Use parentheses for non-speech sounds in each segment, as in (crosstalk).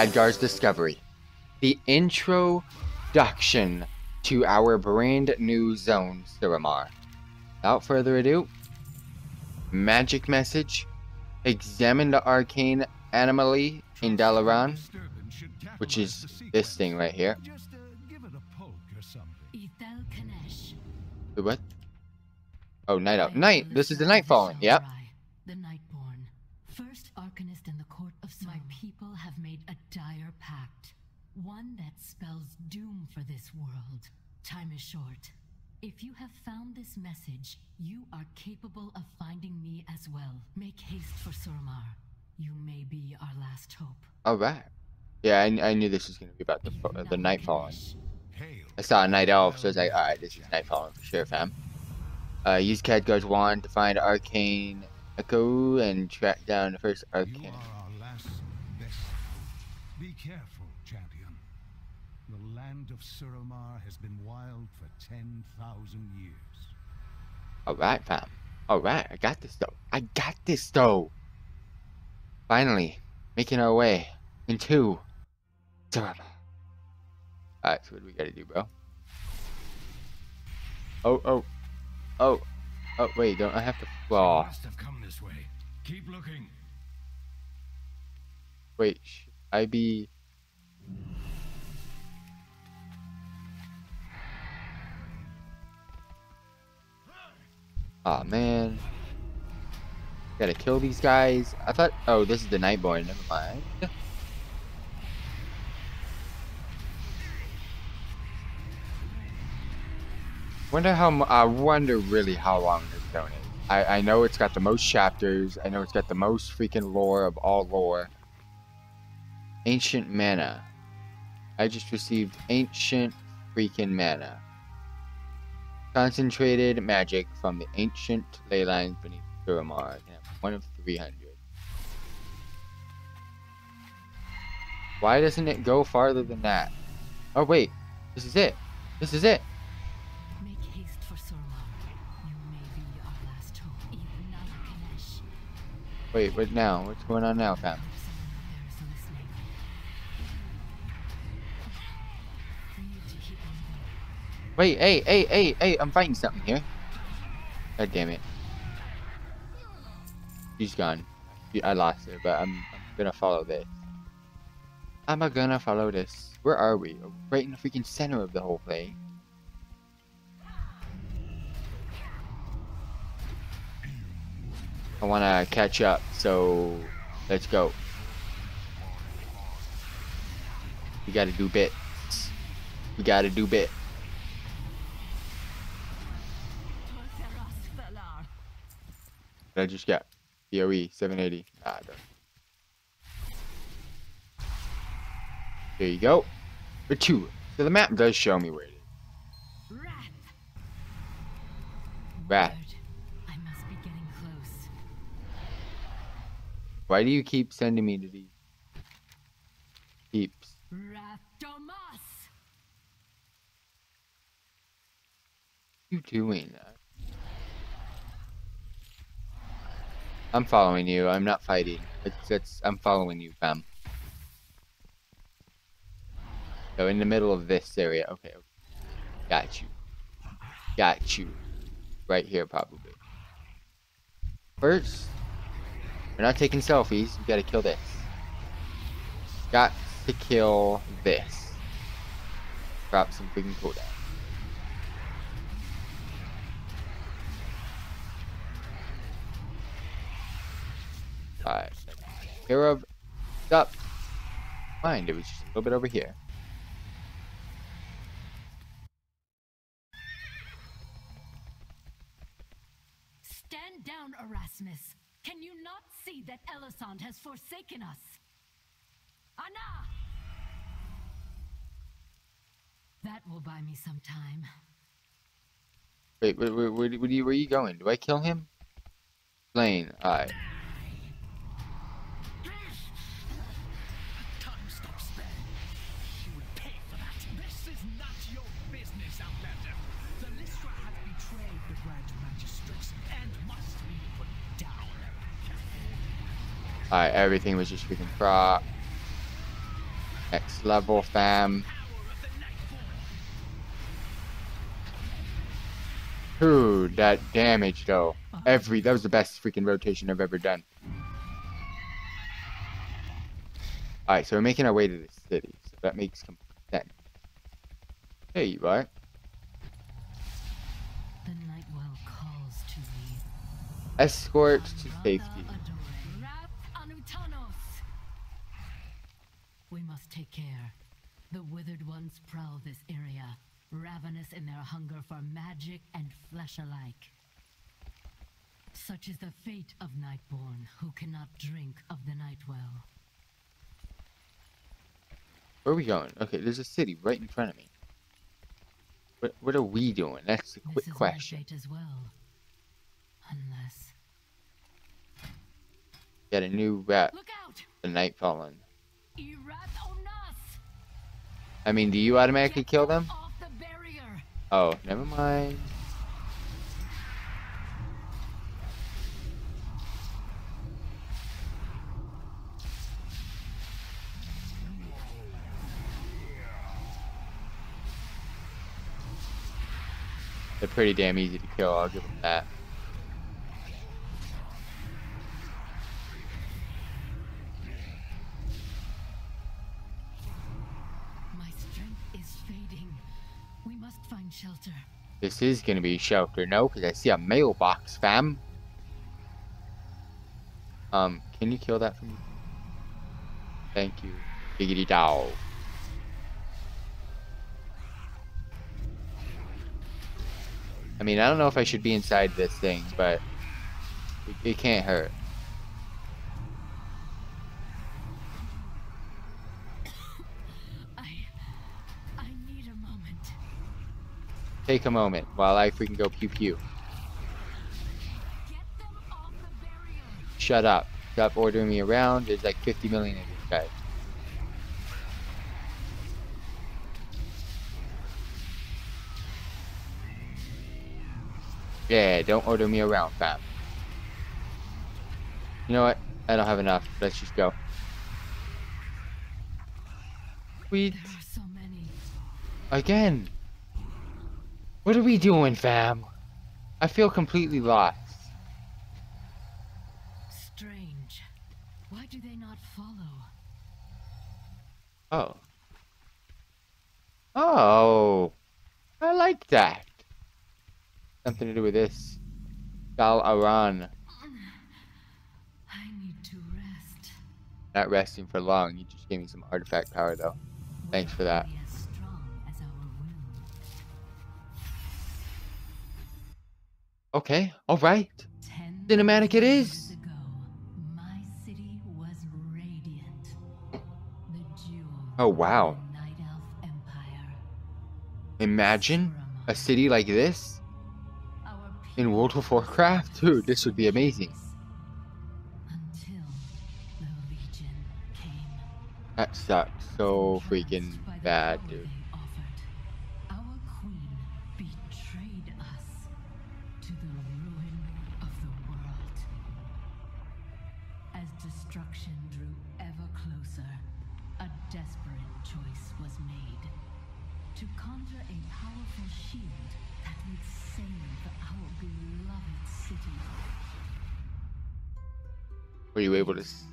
Khadgar's discovery. The introduction to our brand new zone, Suramar. Without further ado, magic message. Examine the arcane anomaly in Dalaran, which is this thing right here. The what? Oh, night out. Night. This is the night falling. Yep. The Nightborne. First Arcanist in the court of my people have made a dire pact. One that spells doom for this world. Time is short. If you have found this message, you are capable of finding me as well. Make haste for Suramar. You may be our last hope. Alright. Yeah, I, I knew this was going to be about the, the night falling. I saw a night elf, so I was like, alright, this is night falling for sure, fam. Uh, use Khadgar's wand to find Arcane Echo and track down the first Arcane. You are our last best. Be careful, champion. The land of Suramar has been wild for 10,000 years. Alright, fam. Alright, I got this though. I got this though. Finally, making our way into Suramar. Alright, so what do we gotta do, bro? Oh, oh. Oh. Oh, wait, don't I have to flaw? Oh. Must have come this way. Keep looking. Wait, should I be... oh, man. Gotta kill these guys. I thought... Oh, this is the Nightborne. Never mind. Wonder how... I wonder really how long this zone is. I, I know it's got the most chapters. I know it's got the most freaking lore of all lore. Ancient mana. I just received ancient freaking mana. Concentrated magic from the ancient ley lines beneath Suramar. One of 300. Why doesn't it go farther than that? Oh wait, this is it. This is it. Make haste for Suramar. You may be our last hope. Even Nalakanesh. Wait, what now? What's going on now, fam? Wait, hey, hey, hey, hey, I'm fighting something here. God damn it. She's gone. I lost her, but I'm, I'm gonna follow this. I'm gonna follow this. Where are we? Right in the freaking center of the whole thing. I wanna catch up, so let's go. We gotta do bits. We gotta do bit. I just got? PoE 780. Ah. There you go. For two. So the map does show me where it is. Wrath. I must be getting close. Why do you keep sending me to these Domas. you doing that? I'm following you. I'm not fighting. It's, it's I'm following you, fam. So in the middle of this area. Okay. okay. Got you. Got you. Right here, probably. First, we're not taking selfies. We gotta kill this. Got to kill this. Drop some freaking cooldown. Alright. Care of. Stop. Mind, it was just a little bit over here. Stand down, Erasmus. Can you not see that Elisande has forsaken us? Anna! That will buy me some time. Wait, wait, wait, where, where are you going? Do I kill him? Lane, alright. Alright, everything was just freaking crap. Next level, fam. Dude, that damage though. Every that was the best freaking rotation I've ever done. Alright, so we're making our way to the city. So that makes complete sense. There you are. The Nightwell calls to me. Escort to safety. We must take care. The withered ones prowl this area, ravenous in their hunger for magic and flesh alike. Such is the fate of Nightborne, who cannot drink of the Nightwell. Where are we going? Okay, there's a city right in front of me. What, what are we doing? That's the This quick is question. as well. Unless... Got a new rep, Look out! the Night Fallen. I mean, do you automatically kill them? Off the barrier! Oh, never mind. They're pretty damn easy to kill, I'll give them that. This is gonna be shelter, no? Because I see a mailbox, fam. Um, can you kill that for me? Thank you. Diggity dog. I mean, I don't know if I should be inside this thing, but it, it can't hurt. I... I need a moment. Take a moment while I freaking go pew pew. Get them off the barrier! Shut up. Stop ordering me around. There's like 50 million of these guys. Yeah, don't order me around, fam. You know what? I don't have enough. Let's just go. Sweet. There are so many. Again. What are we doing, fam? I feel completely lost. Strange. Why do they not follow? Oh. Oh. I like that. Something to do with this. Shal Aran. I need to rest. Not resting for long. You just gave me some artifact power, though. Thanks for that. Okay. Alright. Ten Cinematic it is. Ago, my city was radiant. The jewel Oh, wow. Night Elf Empire. Imagine a city like this in World of Warcraft. Dude, this would be amazing. Until the Legion came. That sucks so freaking Entranced by the bad, dude. Were you able to... s- Worked.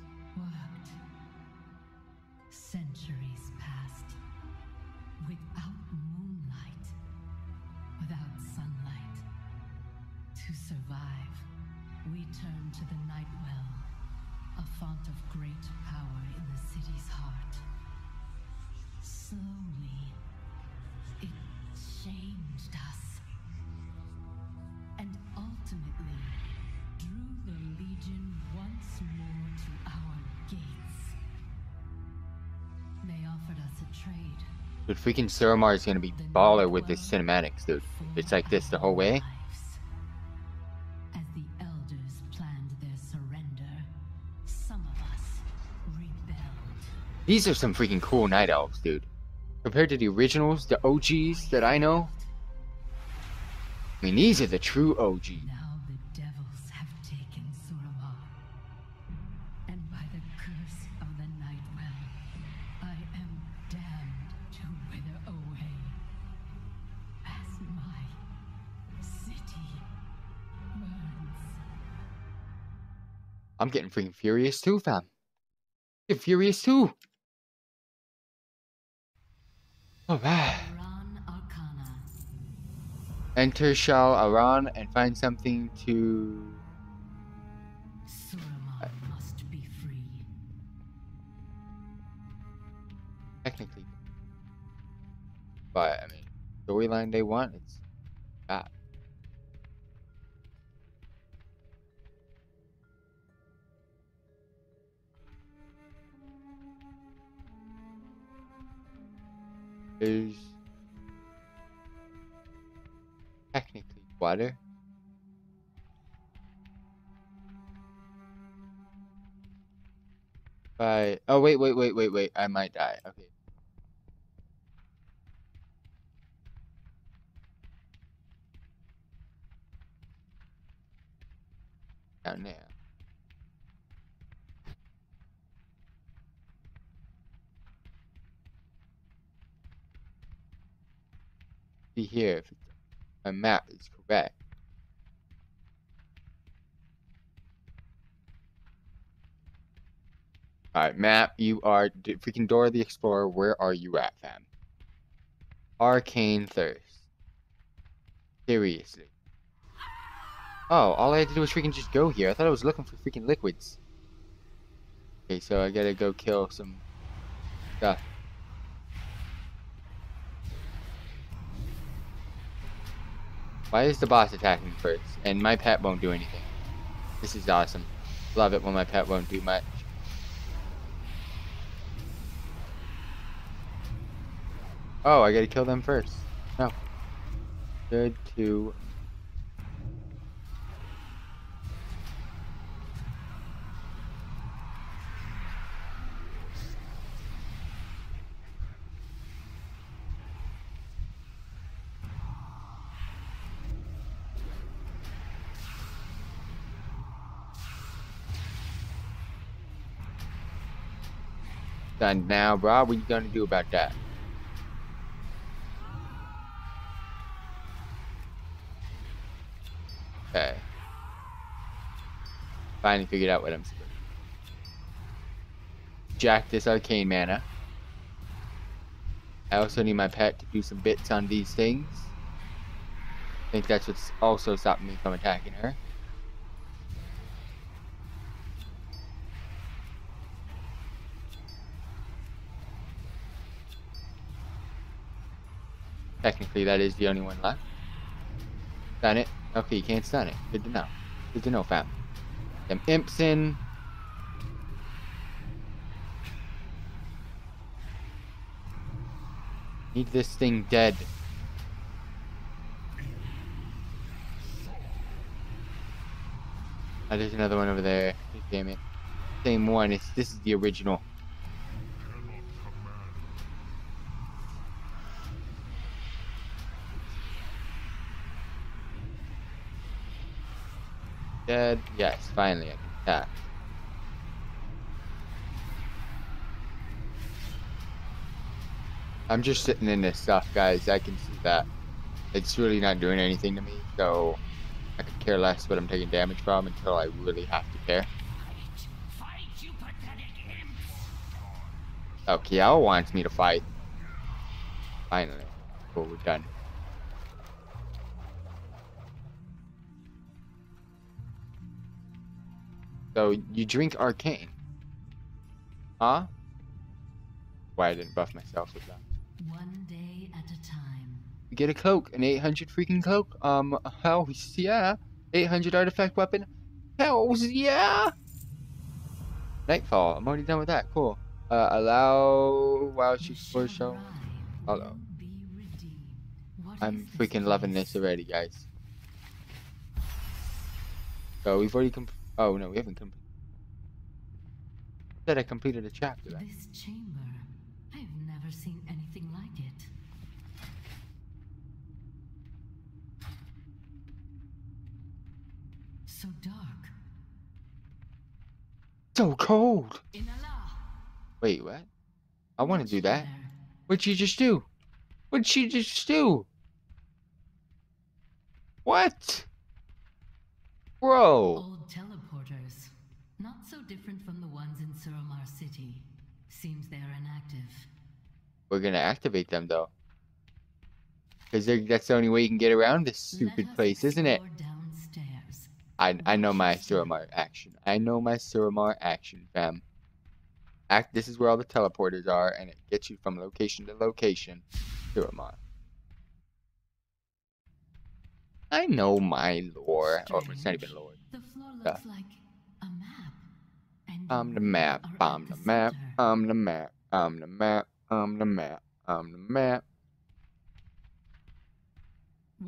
Freaking Suramar is gonna be baller with this cinematics, dude. It's like this the whole way. lives. As the elders planned their surrender, some of us rebelled. These are some freaking cool night elves, dude. Compared to the originals, the OGs that I know, I mean, these are the true OGs. I'm getting freaking furious too, fam. Get furious too. Alright. Enter Shal Aran and find something to. Suramar must be free. Technically. But, I mean, storyline they want, it's that. There's technically water. But oh wait wait wait wait wait I might die. Okay. Down there. Here if my map is correct. Alright, map, you are freaking Dora the Explorer. Where are you at, fam? Arcane Thirst. Seriously. Oh, all I had to do was freaking just go here. I thought I was looking for freaking liquids. Okay, so I gotta go kill some stuff. Why is the boss attacking first? And my pet won't do anything. This is awesome. Love it when my pet won't do much. Oh, I gotta kill them first. No. Good to. Done now, bro. What are you gonna do about that? Okay. Finally figured out what I'm supposed to Jack this arcane mana. I also need my pet to do some bits on these things. I think that's what's also stopping me from attacking her. Technically, that is the only one left. Stun it. Okay, you can't stun it. Good to know. Good to know, fam. Them imps in. Need this thing dead. Oh, there's another one over there. Damn it. Same one. It's this is the original. Yes, finally I can attack. I'm just sitting in this stuff, guys. I can see that. It's really not doing anything to me, so I could care less what I'm taking damage from until I really have to care. Oh, Kiao wants me to fight. Finally. Cool, we're done. So, you drink arcane? Huh? Why I didn't buff myself with that. One day at a time. Get a cloak, an 800 freaking cloak. Um, hell yeah. 800 artifact weapon. Hells yeah. Nightfall. I'm already done with that. Cool. Uh, allow while she's for show. Hello. will be redeemed. What I'm freaking loving this already, guys. So we've already comp- Oh no, we haven't completed. Said I completed a chapter. Then. This chamber. I've never seen anything like it. So dark. So cold. Wait, what? I want to do that. What'd she just do? What'd she just do? What? Bro. Old teleporters. Not so different from the ones in Suramar City. Seems they're inactive. We're gonna activate them though. Cause that's the only way you can get around this stupid place, isn't it? Downstairs. I I know my Suramar action. I know my Suramar action, fam. Act. This is where all the teleporters are, and it gets you from location to location. Suramar. I know my lore. Oh, it's not even lore. The floor looks like map. And Mm-hmm. I'm the map. I'm the map. I'm the map. I'm the map. I'm the map. I'm the map.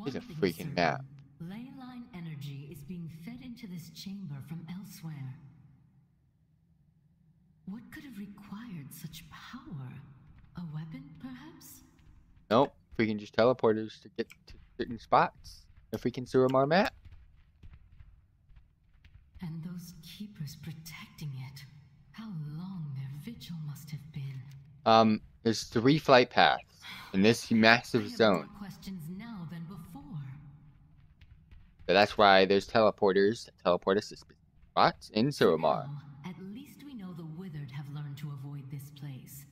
Here's a freaking map. Ley line energy is being fed into this chamber from elsewhere. What could have required such power? A weapon, perhaps? Nope. Freaking just teleporters to get to certain spots. If we The freaking Suramar map. And those keepers protecting vigil must have been. Um, there's three flight paths in this massive zone. questions now than before. So that's why there's teleporters that teleport us to spots in Suramar. At least we know the Withered have learned to avoid this place.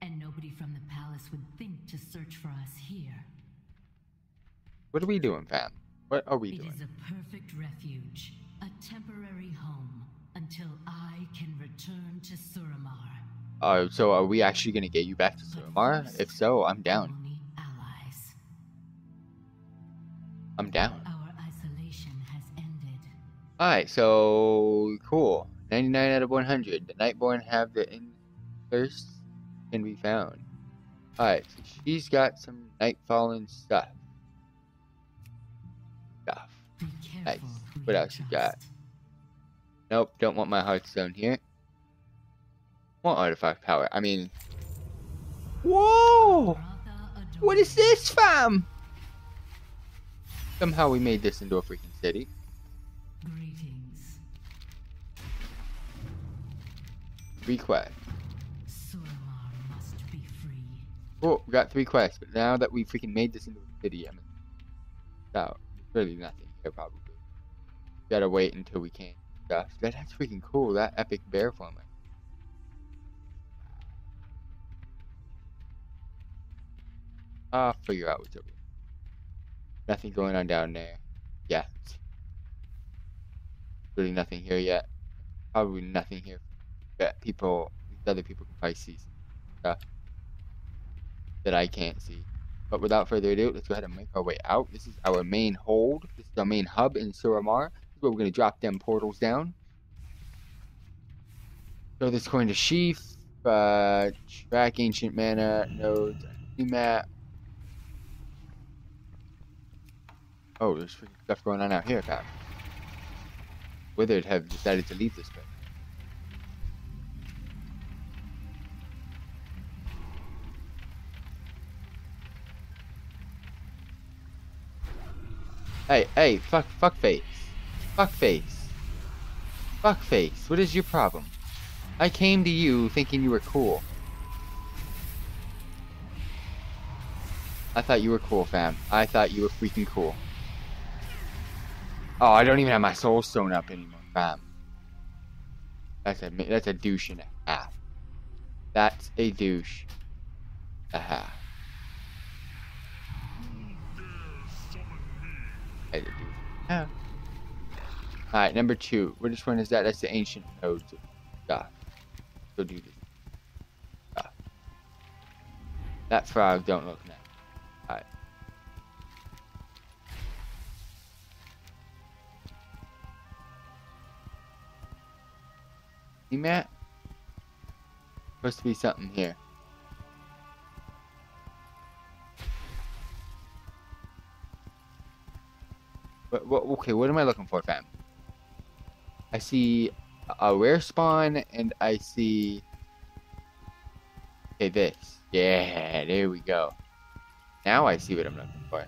And nobody from the palace would think to search for us here. What are we doing, fam? What are we It doing? It is a perfect refuge, a temporary home, until I can return to Suramar. Oh, so are we actually gonna get you back to Suramar? first, If so, I'm down. I'm down. Our isolation has ended. Alright, so cool. 99 out of 100. The Nightborne have the in thirst can be found. Alright, so she's got some Nightfallen stuff. Stuff. Be careful Nice. What else you got? Trust. Nope, don't want my Hearthstone here. Want artifact power. I mean. Whoa! What is this, fam? Somehow we made this into a freaking city. Greetings. Request. Suramar must be free. Oh, we got three quests, but now that we freaking made this into a city, I mean, so there's really nothing here probably. Gotta wait until we can stuff. That, that's freaking cool. That epic bear forming. I'll figure out what's over. Nothing going on down there. Yeah. Really nothing here yet. Probably nothing here. That people, other people can probably see stuff that I can't see. But without further ado, let's go ahead and make our way out. This is our main hold. This is our main hub in Suramar. We're going to drop them portals down. Throw this coin to Sheath. Uh, track ancient mana nodes. New map. Oh, there's stuff going on out here, pal. Withered have decided to leave this place. Hey, hey, fuck, fuck face. Fuck face. Fuck face. What is your problem? I came to you thinking you were cool. I thought you were cool, fam. I thought you were freaking cool. Oh, I don't even have my soul stone up anymore, fam. That's a that's a douche and a half. That's a douche. A half. Yeah. Alright, number two. Which one is that? That's the ancient nodes of stuff. Go do this. Stuff. That frog don't look nice. Alright. See, Matt? Supposed to be something here. What, what, okay, what am I looking for, fam? I see a rare spawn, and I see... Okay, this. Yeah, there we go. Now I see what I'm looking for.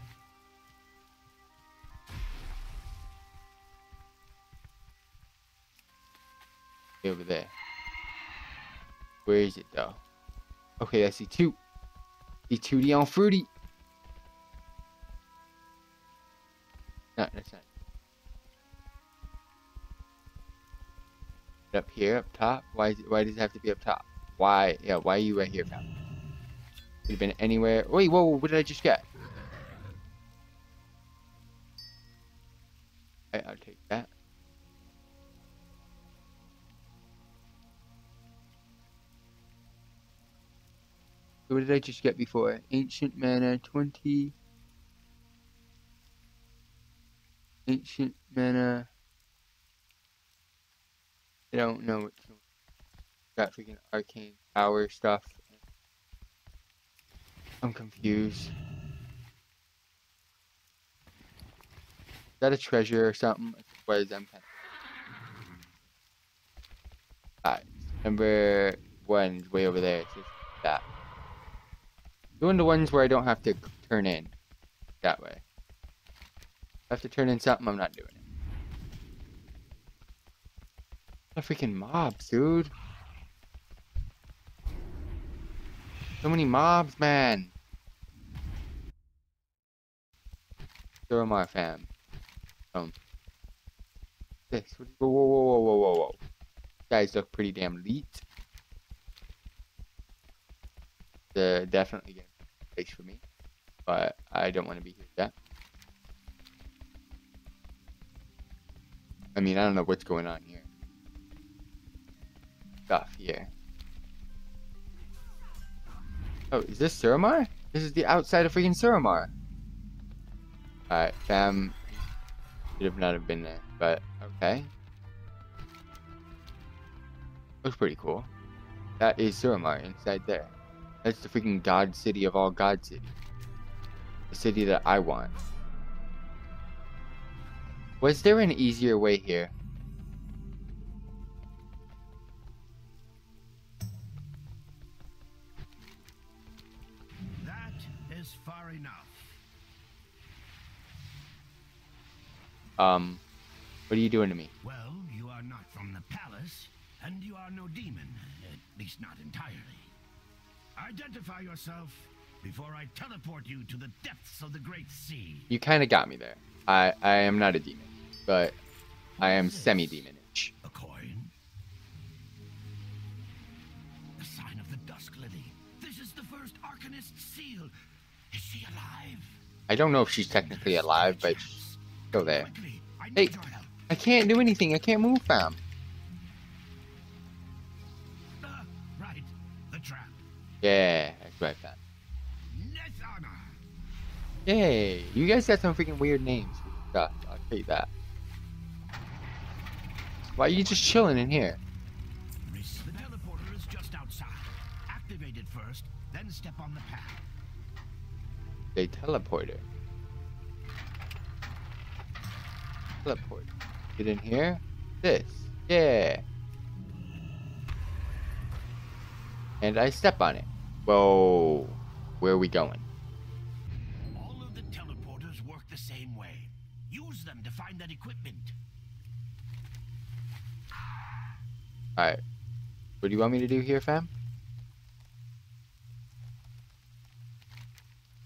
Over there. Where is it, though? Okay, I see two. See 2D on Fruity. No, that's not. Up here, up top? Why, why does it have to be up top? Why? Yeah, why are you right here, fam? Could have been anywhere. Wait, whoa, what did I just get? Okay, I'll take that. So what did I just get before? Ancient mana 20. Ancient mana. I don't know what got freaking arcane power stuff. I'm confused. Is that a treasure or something? What is that? Alright, number one's way over there. It's just that. Doing the ones where I don't have to turn in. That way. I have to turn in something, I'm not doing it. The freaking mobs, dude. So many mobs, man. Suramar fam. Um. This. Whoa, whoa, whoa, whoa, whoa, whoa. Guys look pretty damn elite. The definitely getting place for me, but I don't want to be here yet. I mean, I don't know what's going on here. Stuff here. Oh, is this Suramar? This is the outside of freaking Suramar. Alright, fam. Should have not have been there, but okay. Looks pretty cool. That is Suramar inside there. That's the freaking god city of all god cities. The city that I want. Was there an easier way here? Um, what are you doing to me? Well, you are not from the palace, and you are no demon, at least not entirely. Identify yourself before I teleport you to the depths of the great sea. You kind of got me there. I I am not a demon, but I am semi-demonish. A coin? The sign of the Dusk Lily. This is the first Arcanist seal. Is she alive? I don't know if she's technically alive, but. Go there. Quickly, I Hey. I can't do anything. I can't move, fam. Ah, right, the trap. Yeah, right, fam. Yay! You guys got some freaking weird names. I'll tell you that. Why are you just chilling in here? The teleporter is just outside. Activate it first, then step on the path. They teleporter. Teleport. Get in here. This. Yeah. And I step on it. Whoa. Where are we going? All of the teleporters work the same way. Use them to find that equipment. Alright. What do you want me to do here, fam?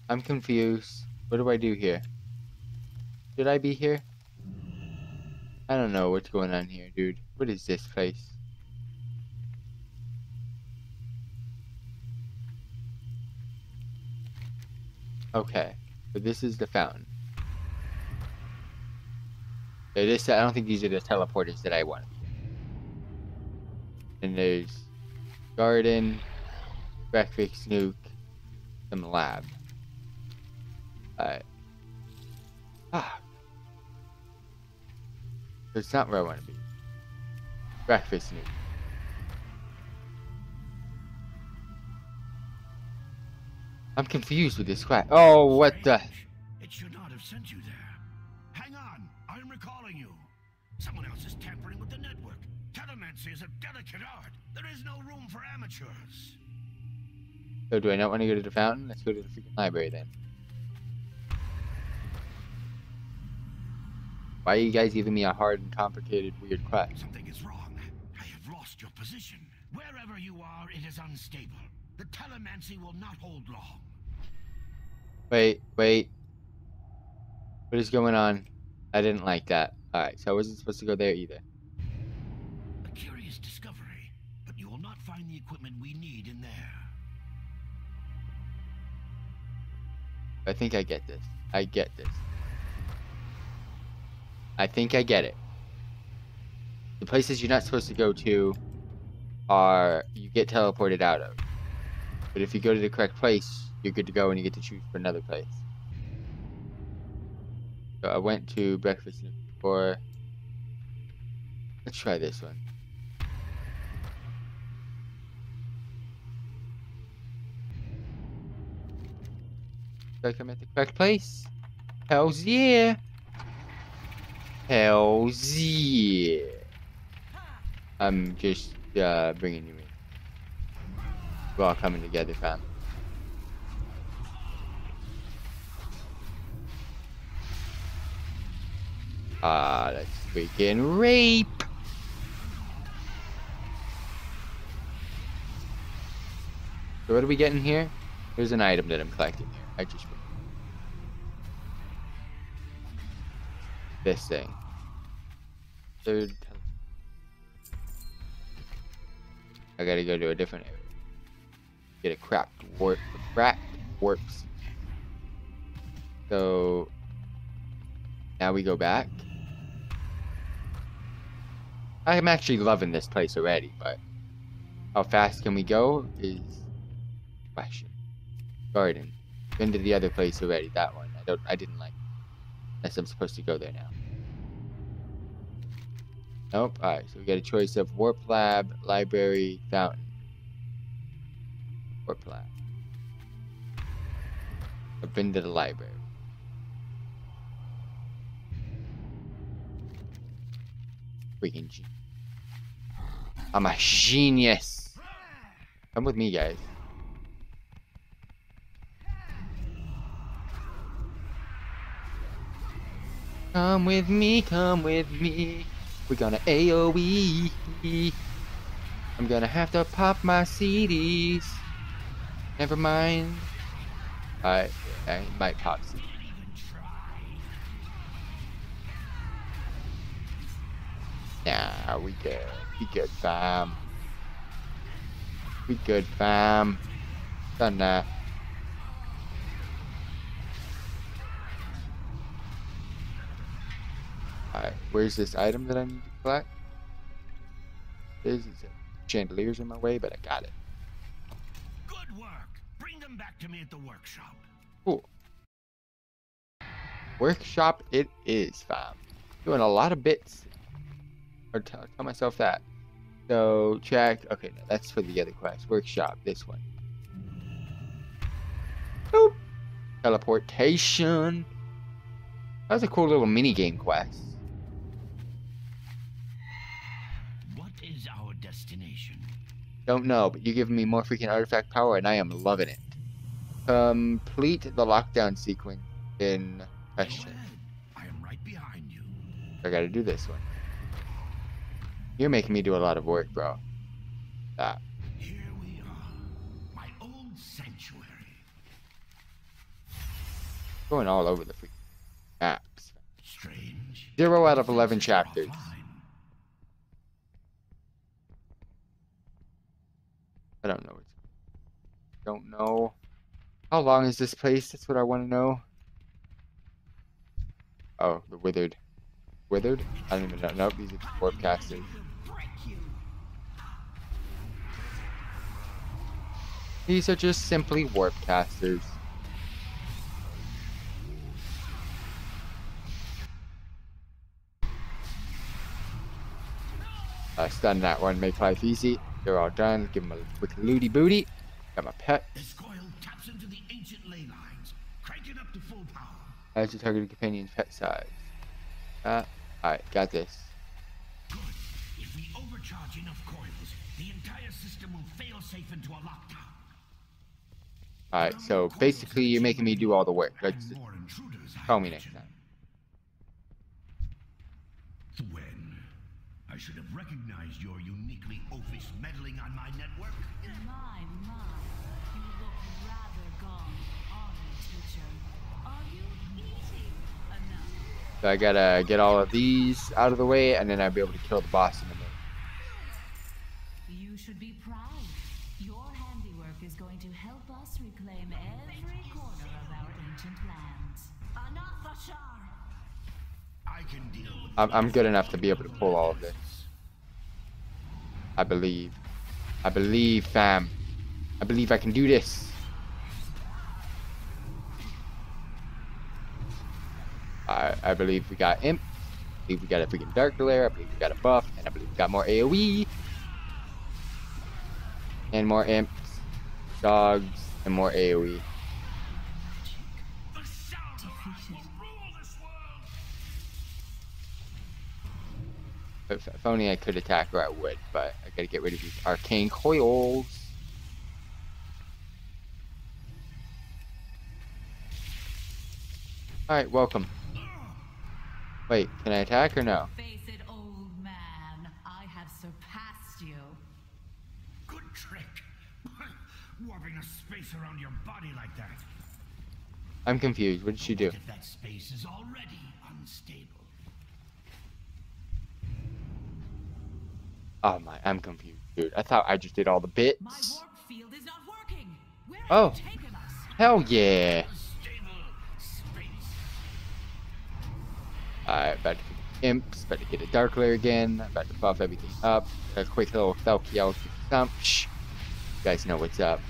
I'm confused. What do I do here? Should I be here? I don't know what's going on here, dude. What is this place? Okay. So this is the fountain. This I don't think these are the teleporters that I want. And there's garden, breakfast nuke, some lab. Alright. Ah. That's not where I want to be. Breakfast nuke. I'm confused with this crap. Oh, what the? It should not have sent you there. Hang on, I'm recalling you. Someone else is tampering with the network. Telemancy is a delicate art. There is no room for amateurs. So do I not want to go to the fountain? Let's go to the freaking library then. Why are you guys giving me a hard and complicated weird quest? Something is wrong. I have lost your position. Wherever you are, it is unstable. The telemancy will not hold long. Wait, wait. What is going on? I didn't like that. Alright, so I wasn't supposed to go there either. A curious discovery, but you will not find the equipment we need in there. I think I get this. I get this. I think I get it. The places you're not supposed to go to are you get teleported out of. But if you go to the correct place, you're good to go and you get to choose for another place. So I went to breakfast before. Let's try this one. like I'm at the correct place. Hells yeah. Hells yeah. I'm just uh, bringing you in. We're all coming together, fam. Ah, that's freaking rape. So what are we getting here? There's an item that I'm collecting here. I just this thing. Third. I gotta go to a different area. Get a cracked warp, cracked warps. So now we go back. I'm actually loving this place already, but how fast can we go is question. Garden. Been to the other place already. That one. I don't. I didn't like. Unless I'm supposed to go there now. Nope. Alright, so we got a choice of Warp Lab, Library, Fountain. Warp Lab. I've been to the library. Freaking genius. I'm a genius. Come with me, guys. Come with me, come with me. We're gonna AoE. I'm gonna have to pop my CDs. Never mind. I, I might pop CDs. Nah, we good. We good, fam. We good, fam. Done that. Alright, where's this item that I need to collect? There's uh, chandeliers in my way, but I got it. Good work. Bring them back to me at the workshop. Cool. Workshop it is, fam. Doing a lot of bits. Or tell, tell myself that. So, check. Okay, no, that's for the other quest. Workshop, this one. Boop. Teleportation. That was a cool little mini game quest. Don't know, but you're giving me more freaking artifact power, and I am loving it. Complete the lockdown sequence in question. I am right behind you. I gotta do this one. You're making me do a lot of work, bro. That. Here we are. My old sanctuary. Going all over the freaking maps. Strange. Zero out of 11 chapters. I don't know. Don't know. How long is this place? That's what I want to know. Oh, the withered. Withered? I don't even know. Nope, these are the forecasters. These are just simply warp casters. Uh, stun that one, make life easy. They're all done. Give them a quick looty booty. Got my pet. This coil taps into the ancient ley lines. Crank it up to full power. As the targeted companion's pet size. Uh, alright, got this. Good. If we overcharge enough coils, the entire system will fail safe into a lockdown. Alright, so basically you're making me do all the work. Let's And more intruders, I call me next time. When? I should have recognized your uniquely oafish meddling on my network. My, my, So I gotta get all of these out of the way and then I'll be able to kill the boss in a minute. You should be proud. Your handiwork is going to help us reclaim every corner of our ancient lands. Anathashar! I can deal with I'm, I'm good enough to be able to pull all of this. I believe. I believe, fam. I believe I can do this. I, I believe we got Imp. I believe we got a freaking Dark Glare. I believe we got a buff. And I believe we got more AoE. And more Imps. Dogs. And more AoE. If, if only I could attack her, I would. But I gotta get rid of these arcane coils. Alright, welcome. Wait, can I attack or no? Face it, old man. I have surpassed you. Good trick. (laughs) Warping a space around your body like that. I'm confused. What did she do? That space is already unstable? Oh my, I'm confused, dude. I thought I just did all the bits. My warp field is not working. Where have Oh. you taken us? Hell yeah. Alright, about to get imps, about to get a Dark Glare again, about to buff everything up. A quick little Thal'kiel stump. Shh. You guys know what's up.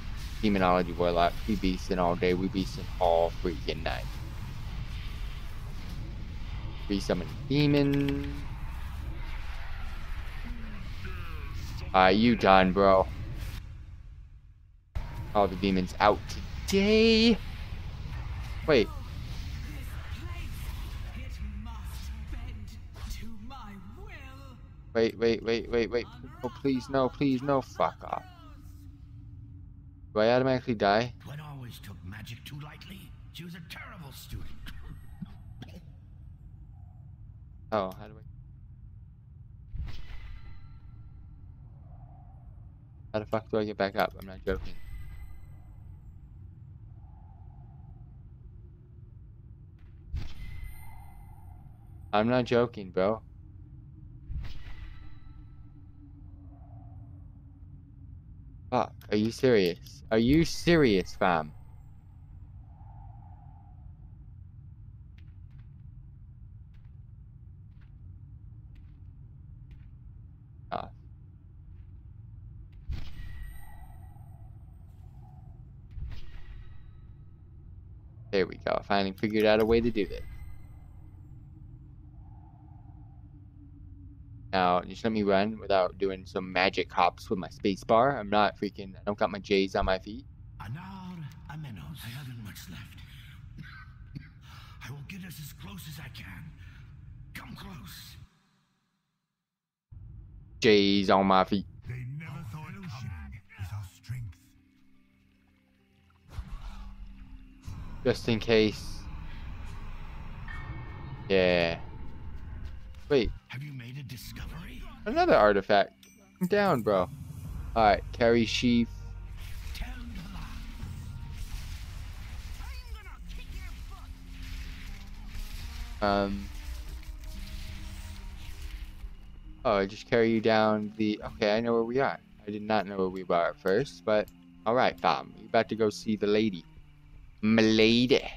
Demonology Warlock, we beastin' all day, we beastin' all freaking night. Resummon demon. Alright, you done, bro. All the demons out today. Wait, Wait, wait, wait, wait, wait. Oh, please, no, please, no. Fuck off. Do I automatically die? Gwen always took magic too lightly. She was a terrible student. Oh, how do I? How the fuck do I get back up? I'm not joking. I'm not joking, bro. Fuck, are you serious? Are you serious, fam? Ah. There we go. I finally figured out a way to do this. Now, just let me run without doing some magic hops with my space bar. I'm not freaking, I don't got my J's on my feet. Anar Amenos. I haven't much left. I will get us as close as I can. Come close. J's on my feet. They never saw it coming. Is our strength. Just in case. Yeah. Wait, Have you made a discovery? another artifact. Down, bro. Alright, carry butt. Um. Oh, I just carry you down the. Okay, I know where we are. I did not know where we were at first, but alright, fam. You about to go see the lady. M'lady.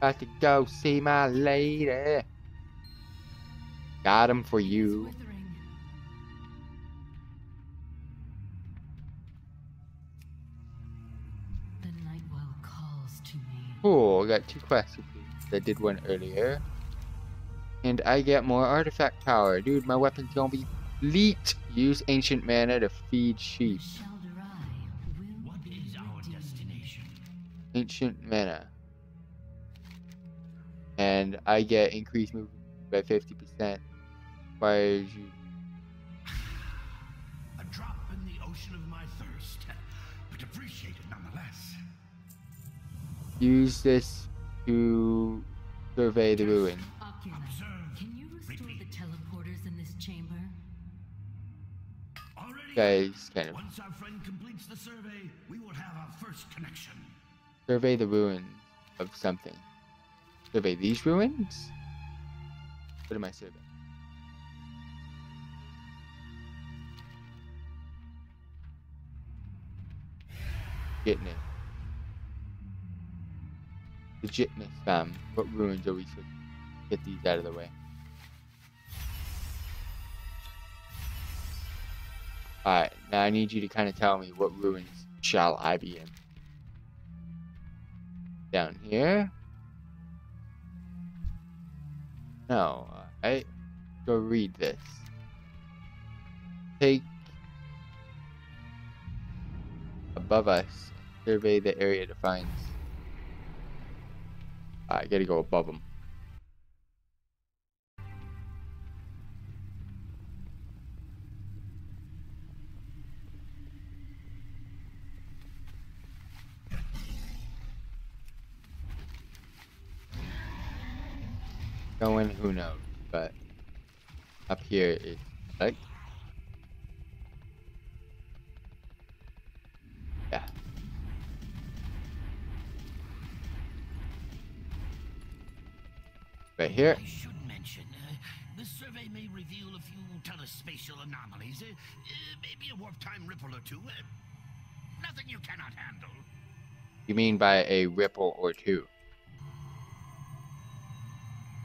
About to go see my lady. Got him for you. Withering. The Nightwell calls to me. Cool, I got two quests complete. I did one earlier. And I get more artifact power. Dude, my weapon's gonna be leaked. Use ancient mana to feed sheep. Ancient will And I get increased movement by 50%. Requires you. A drop in the ocean of my thirst, but appreciated nonetheless. Use this to survey the ruin. Oculus, can you restore the teleporters in this chamber? Already. Guys, kind of Once our friend completes the survey, we will have our first connection. survey the ruins of something. Survey these ruins? What am I surveying? Legitness. Legitness, fam. What ruins are we to get these out of the way? Alright, now I need you to kind of tell me what ruins shall I be in. Down here? No, I Go read this. Take above us. Survey the area to find. I gotta go above them. Going, who knows, but up here is like yeah. Right here. I should mention, uh, the survey may reveal a few telespatial anomalies. Uh, uh, maybe a warp time ripple or two. Uh, nothing you cannot handle. You mean by a ripple or two?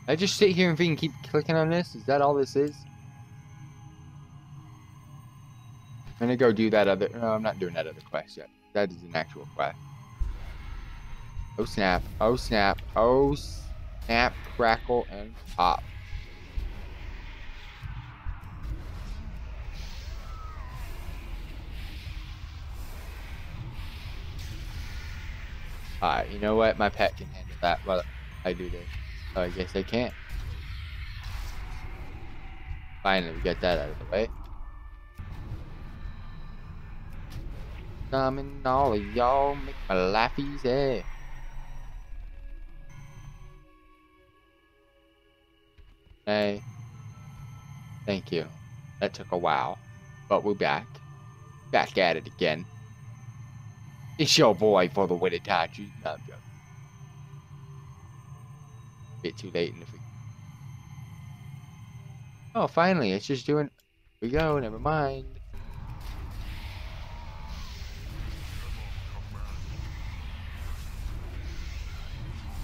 I just sit here and freaking keep clicking on this? Is that all this is? I'm gonna go do that other. No, I'm not doing that other quest yet. That is an actual quest. Oh snap! Oh snap! Oh snap! Crackle and pop. Alright, you know what? My pet can handle that while I do this. So I guess I can't. Finally, we get that out of the way. Summon all of y'all, make my life easy. Hey. Thank you. That took a while. But we're back. Back at it again. It's your boy for the win Itachi. Bit too late in the. Oh, finally, it's just doing. Here we go. Never mind.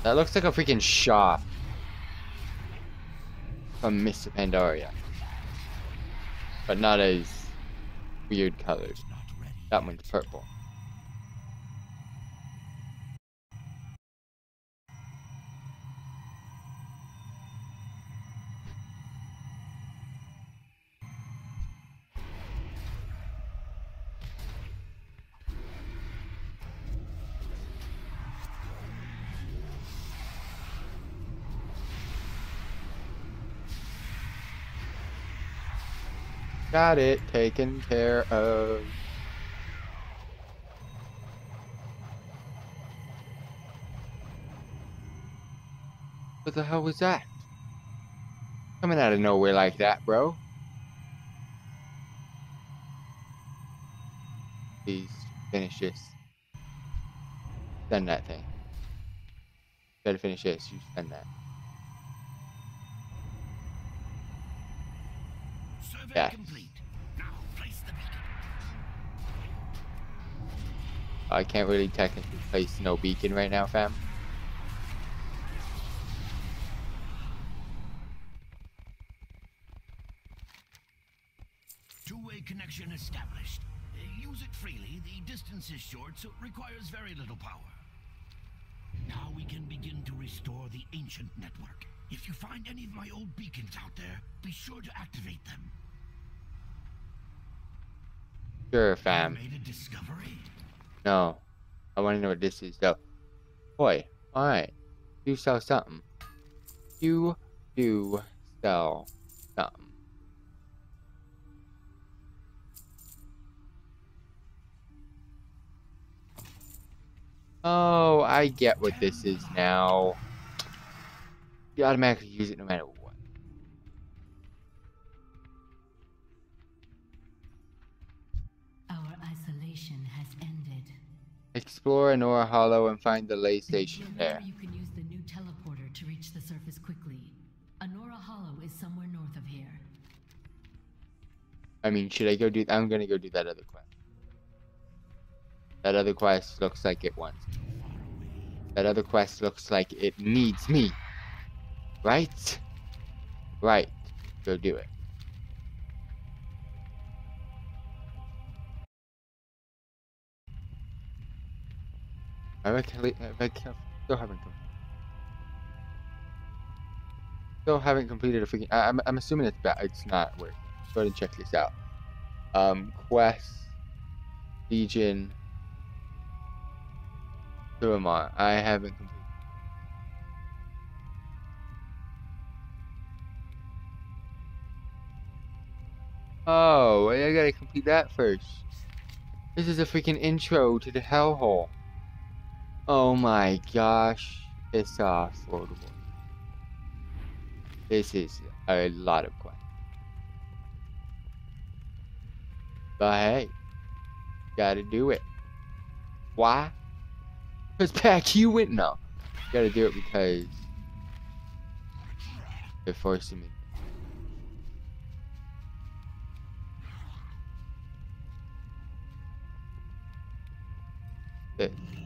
That looks like a freaking shop from Mists of Pandaria, but not as weird colors. That one's purple. Got it taken care of. What the hell was that? Coming out of nowhere like that, bro. Please finish this. Send that thing. Gotta finish this. You send that. Survey Yes. complete. I can't really technically place no beacon right now, fam. Two-way connection established. Uh, Use it freely. The distance is short, so it requires very little power. Now we can begin to restore the ancient network. If you find any of my old beacons out there, be sure to activate them. Sure, fam. Made a discovery? No. I want to know what this is, though. Boy, alright. You sell something. You do sell something. Oh, I get what this is now. You automatically use it no matter Explore Anora Hollow and find the ley station Remember, there. you can use the new teleporter to reach the surface quickly. Anora Hollow is somewhere north of here. I mean, should I go do? I'm gonna go do that other quest. That other quest looks like it wants. me. That other quest looks like it needs me. Right? Right. Go do it. I, cle- have still haven't still haven't completed a freaking. I, I'm I'm assuming it's bad. It's not. Wait, go ahead and check this out. Um, quest, Legion, Suramar. I haven't completed. Oh, I gotta complete that first. This is a freaking intro to the hellhole. Oh my gosh, it's affordable. This is a lot of quests. But hey, gotta do it. Why? Because Pack you went no. Gotta do it because they're forcing me. This.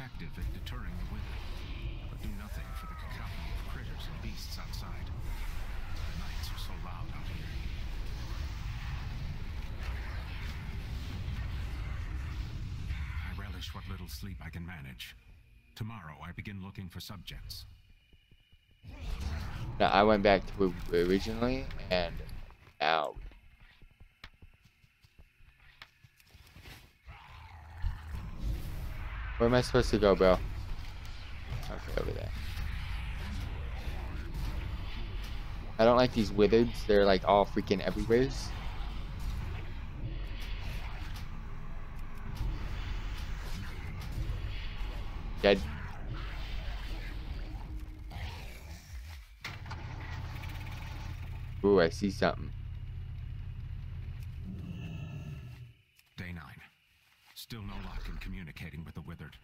Effective at deterring the but do nothing for the cacophony of critters and beasts outside. The nights are so loud out here. I relish what little sleep I can manage. Tomorrow I begin looking for subjects. Now I went back to originally, and now. Where am I supposed to go, bro? Okay, over there. I don't like these withers. They're like all freaking everywhere. Dead. Ooh, I see something. Day 9. Still no luck in communicating with the withered.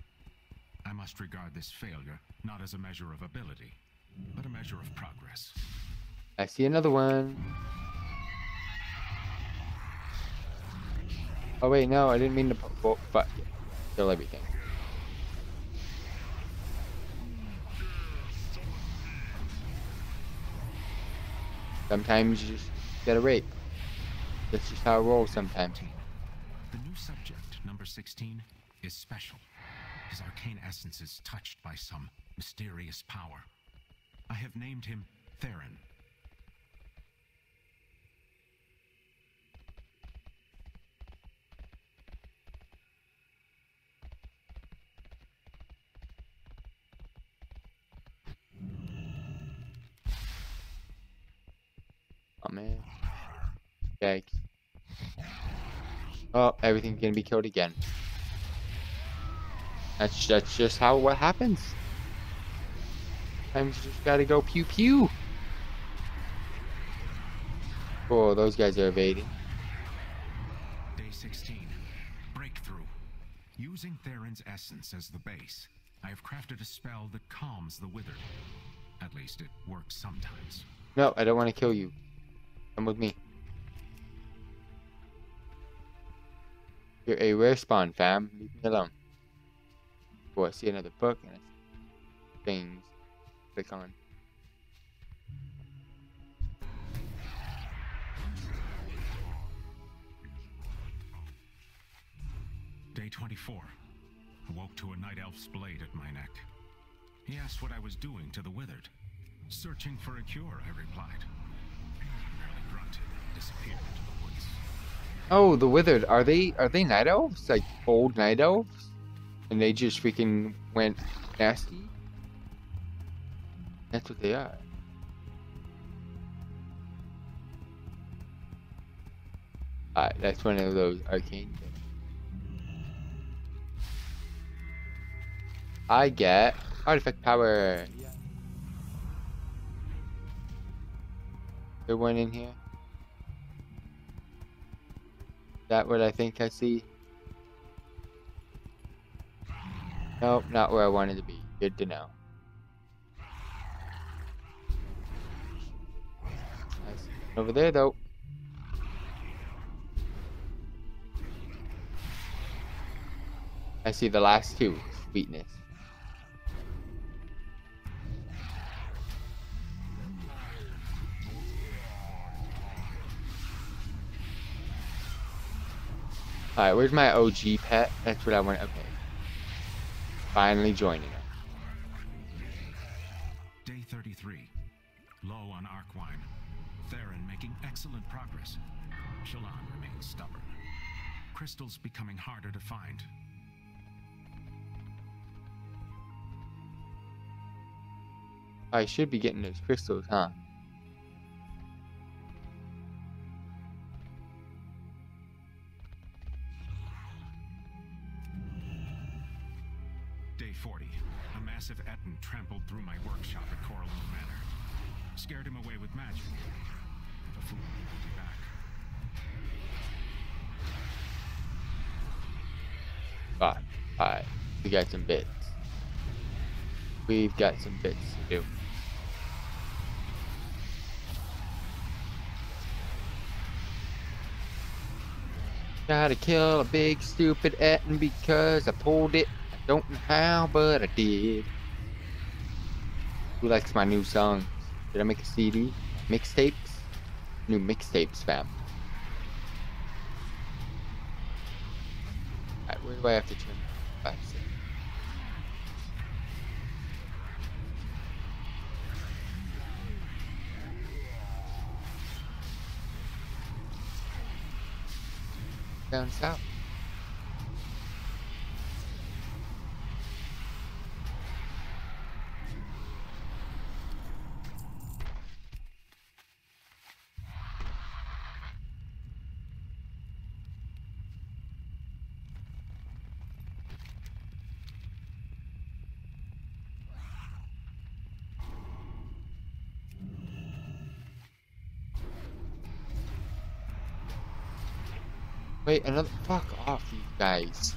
I must regard this failure not as a measure of ability, but a measure of progress. I see another one. Oh wait, no, I didn't mean to. fuck. it. Kill everything. Sometimes you just get a rape. That's just how it rolls sometimes. The new subject, number 16, is special. His arcane essence is touched by some mysterious power. I have named him Theron. Man. Yikes. Oh, everything's gonna be killed again. That's that's just how what happens. Sometimes you just gotta go pew pew. Oh, those guys are evading. Day 16. Breakthrough. Using Theron's essence as the base, I have crafted a spell that calms the withered. At least it works sometimes. No, I don't want to kill you. Come with me. You're a rare spawn, fam. Leave me alone. Oh, I see another book and I things. Click on. Day 24. Awoke to a night elf's blade at my neck. He asked what I was doing to the withered. Searching for a cure, I replied. Merely grunted and disappeared. Oh, the withered. Are they are they night elves? Like old night elves? And they just freaking went nasty? That's what they are. Alright, that's one of those arcane things. I get artifact power. Yeah. There one in here that what I think I see? Nope, not where I wanted to be. Good to know. Over there, though. I see the last two. Sweetness. Alright, where's my OG pet? That's what I want. Okay. Finally joining it. Day 33. Low on Arcwine. Theron making excellent progress. Shallan remains stubborn. Crystals becoming harder to find. I should be getting those crystals, huh? Massive Ettin trampled through my workshop at Coralline Manor. Scared him away with magic. The fool will be back. Five. Alright. We got some bits. We've got some bits to do. Gotta kill a big stupid Ettin because I pulled it. Don't know how, but I did. Who likes my new songs? Did I make a CD? Mixtapes? New mixtapes, fam. Where do I have to turn? Five, six. Down south. Wait, another. Fuck off, you guys.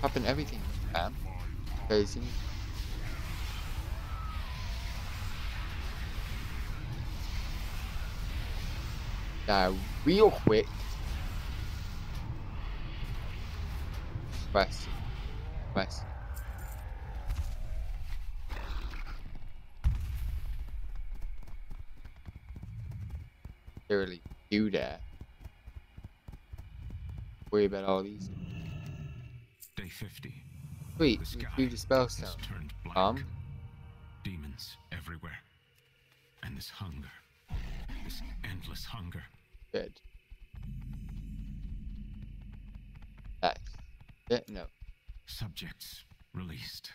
Popping everything, man. Crazy. Die real quick. West. West. Really do that. Worry about all these. Day 50. Sweet, The do the spell has stone. turned black. Um, Demons everywhere. And this hunger. This endless hunger. good. Nice. Yeah, no. Subjects released.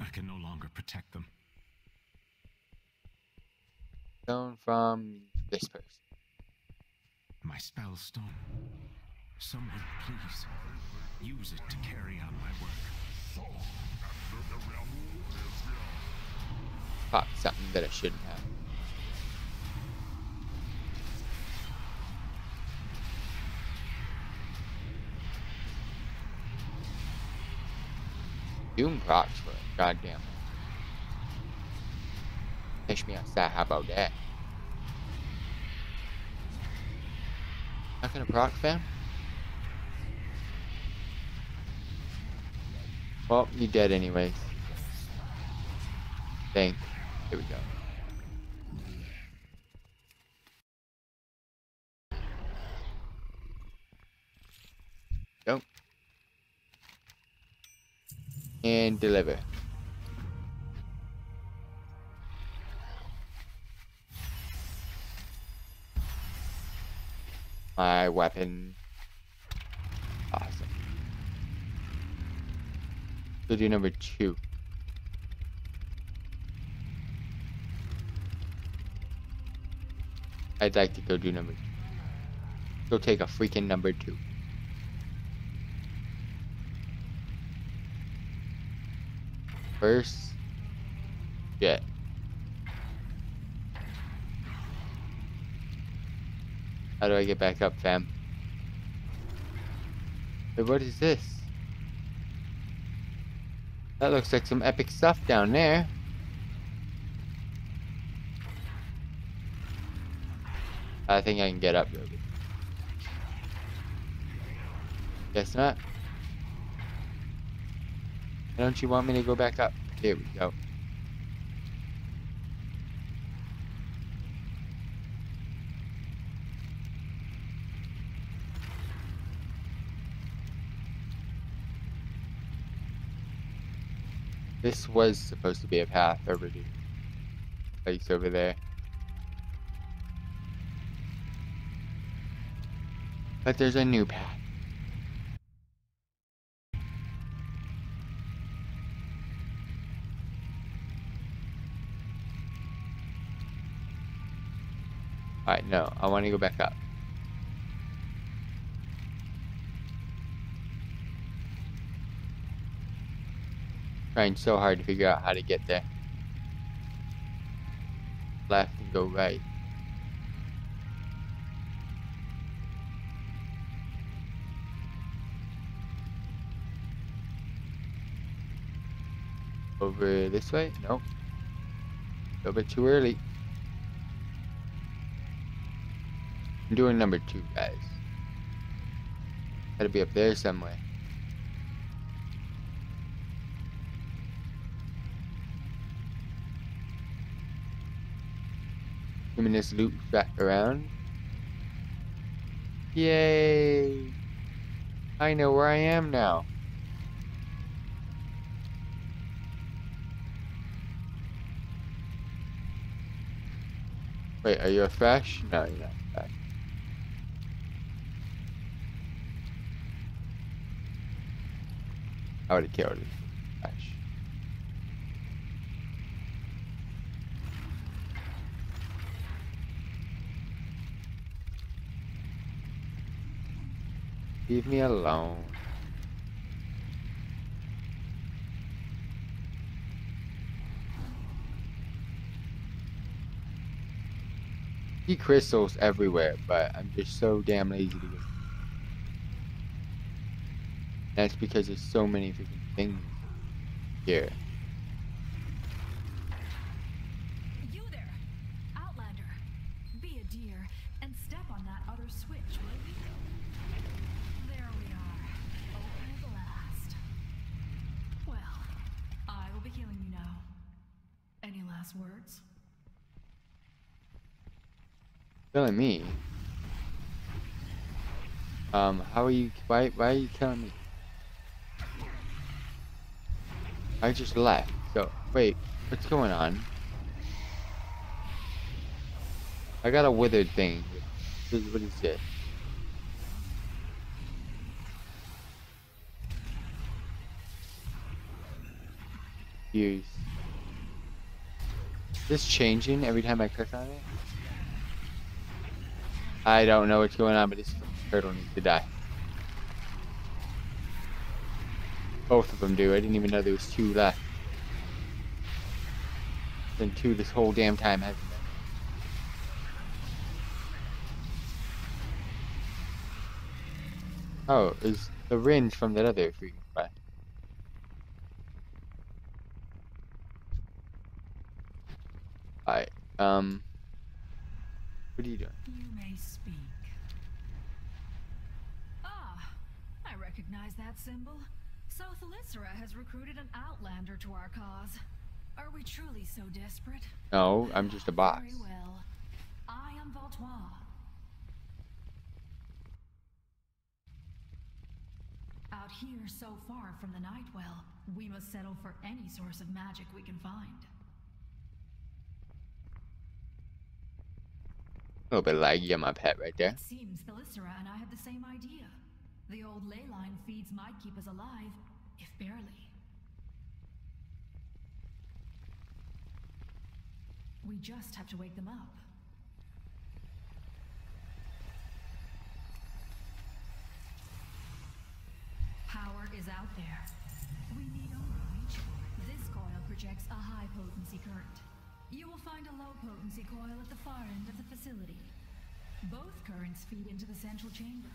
I can no longer protect them. Stone from this person. My spell stone. Someone, please, use it to carry out my work. Pop something that I shouldn't have. Procs for it. Goddamn. Catch me outside. How about that? Not gonna proc fam? Well, you're dead anyways. Thank. Here we. Go. And deliver. My weapon. Awesome. So do number two. I'd like to go do number two. Go take a freaking number two. First, jet. How do I get back up, fam? Wait, what is this? That looks like some epic stuff down there. I think I can get up. Guess not. Don't you want me to go back up? Here we go. This was supposed to be a path over to place over there. But there's a new path. Alright, no, I want to go back up. Trying so hard to figure out how to get there. Left and go right. Over this way? Nope. A little bit too early. I'm doing number two, guys. Gotta be up there somewhere. Giving this loop back around. Yay! I know where I am now. Wait, are you a fresh? No, you're not. I have killed it. Leave me alone. Crystals everywhere, but I'm just so damn lazy to get. That's because there's so many freaking things here. You there, Outlander. Be a dear and step on that other switch, will you? There we are. Open at last. Well, I will be killing you now. Any last words? Killing me. Um, how are you? Why? Why are you killing me? I just left. So wait, what's going on? I got a withered thing. What is- it? Use. This changing every time I click on it? I don't know what's going on, but this turtle needs to die. Both of them do. I didn't even know there was two left. Been two this whole damn time, hasn't there? Oh, is the range from that other freaking spot. Alright, um... What are you doing? You may speak. Ah, I recognize that symbol. So Thalyssra has recruited an outlander to our cause. Are we truly so desperate? No, I'm just a boss. Very well. I am. Out here so far from the Nightwell, we must settle for any source of magic we can find. A little bit laggy on my pet right there. It seems Thalyssra and I had the same idea. The old ley line feeds might keep us alive, if barely. We just have to wake them up. Power is out there. We need only reach for it. This coil projects a high potency current. You will find a low potency coil at the far end of the facility. Both currents feed into the central chamber.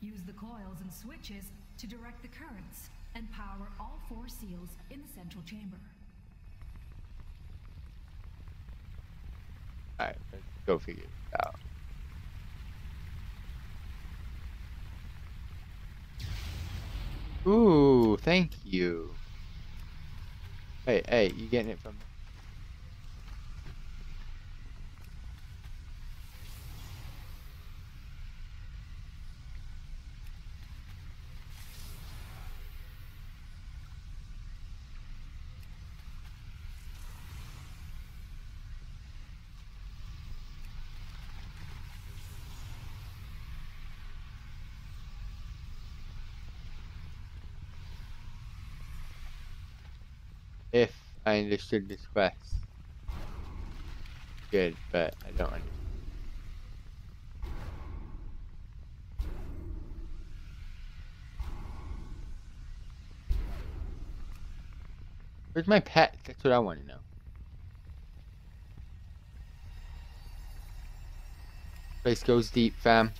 Use the coils and switches to direct the currents and power all four seals in the central chamber. Alright, let's go figure it out. Ooh, thank you. Hey, hey, you getting it from if I understood this quest. Good, but I don't understand. Where's my pet? That's what I want to know. Place goes deep, fam.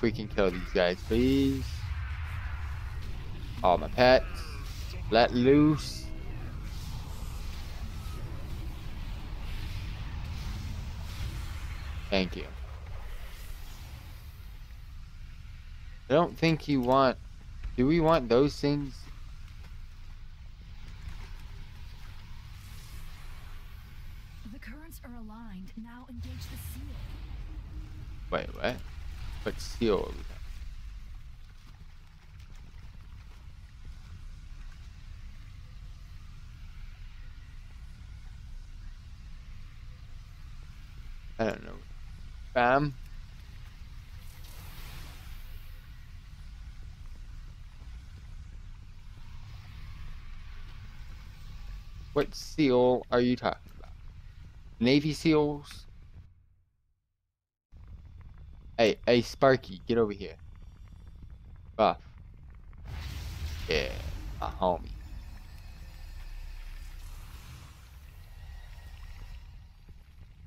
Go can kill these guys, please. All my pets. Let loose. Thank you. I don't think you want... Do we want those things? The currents are aligned. Now engage the seal. Wait, what? Are? I don't know. Bam. What seal are you talking about? Navy SEALs? Hey, hey, Sparky, get over here. Buff. Yeah, my homie.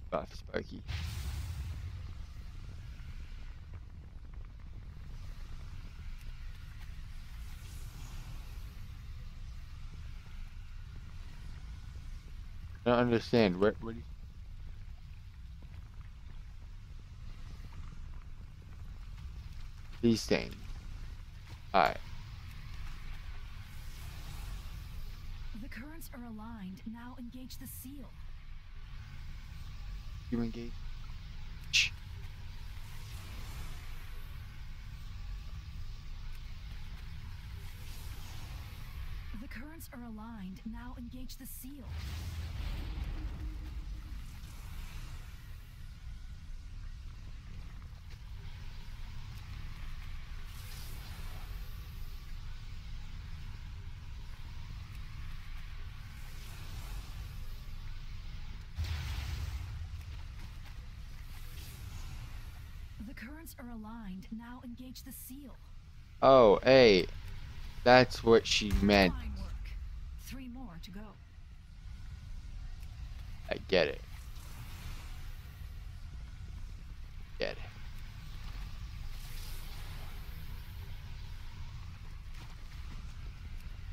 Buff, Sparky. I don't understand. What, what do you... These things. Alright. The currents are aligned. Now engage the seal. You engage? Shh. The currents are aligned. Now engage the seal. Are aligned. Now engage the seal. Oh, hey. That's what she meant. Three more to go. I get it. Get it.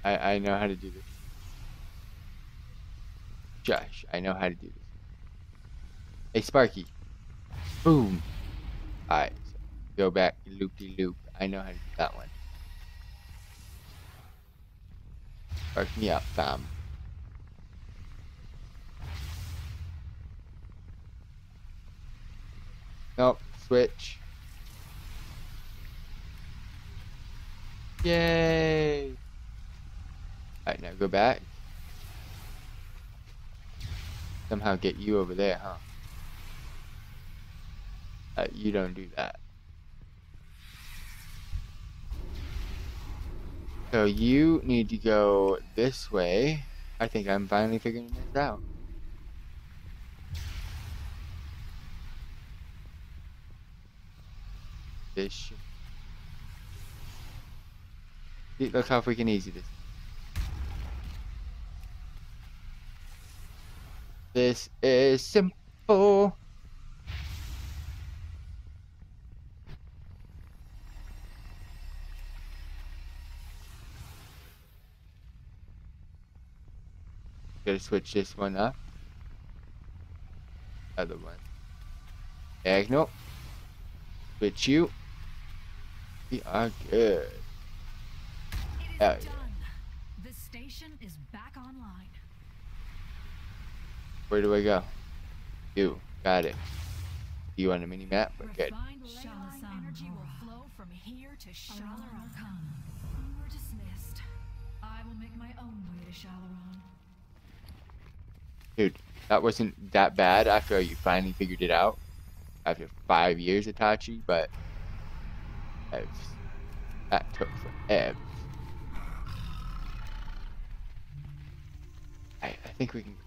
I I know how to do this. Josh, I know how to do this. Hey Sparky. Boom. Alright, go back loop de loop. I know how to do that one. Spark me up, fam. Nope, switch. Yay! Alright, now go back. Somehow get you over there, huh? Uh, you don't do that. So you need to go this way. I think I'm finally figuring this out. This. See, look how freaking easy this. This is simple. Gotta switch this one up. Other one. Diagonal. Switch you. We are good. It is Hell yeah. done. The station is back online. Where do I go? You. Got it. You on the mini map? We're good. Refined ley line Shalasan energy will flow from here to Shal Aran Shalaran. Khan. You are dismissed. I will make my own way to Shal Aran. Dude, that wasn't that bad after you finally figured it out. After five years, Itachi, but That took forever. I, I think we can.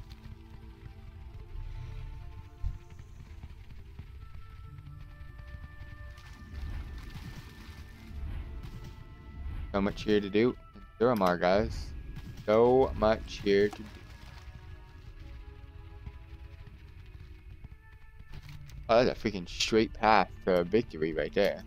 So much here to do. Suramar, guys. So much here to do. Oh, that's a freaking straight path to victory right there.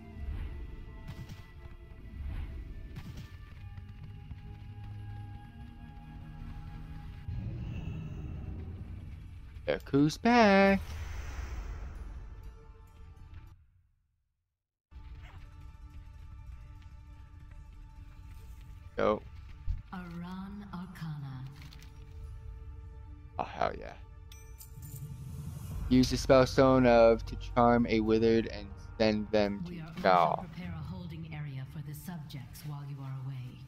Look who's back. Go. Aran Arcana. Oh, hell yeah. Use the spellstone of to charm a withered and send them to are prepare a holding area for the subjects while you are away.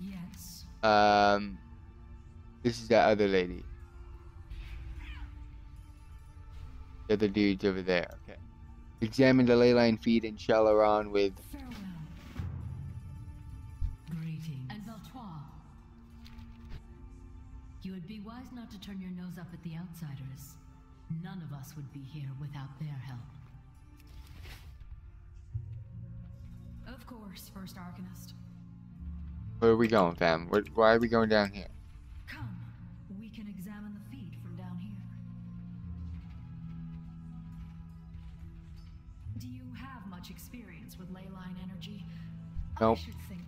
Yes. Um, this is that other lady. The other dude's over there. Okay. Examine the ley line feed in Shal Aran with Farewell. You would be wise not to turn your nose up at the outsiders. None of us would be here without their help. Of course, First Arcanist. Where are we going, fam? Where, why are we going down here? Come, we can examine the feed from down here. Do you have much experience with ley line energy? Nope. I should think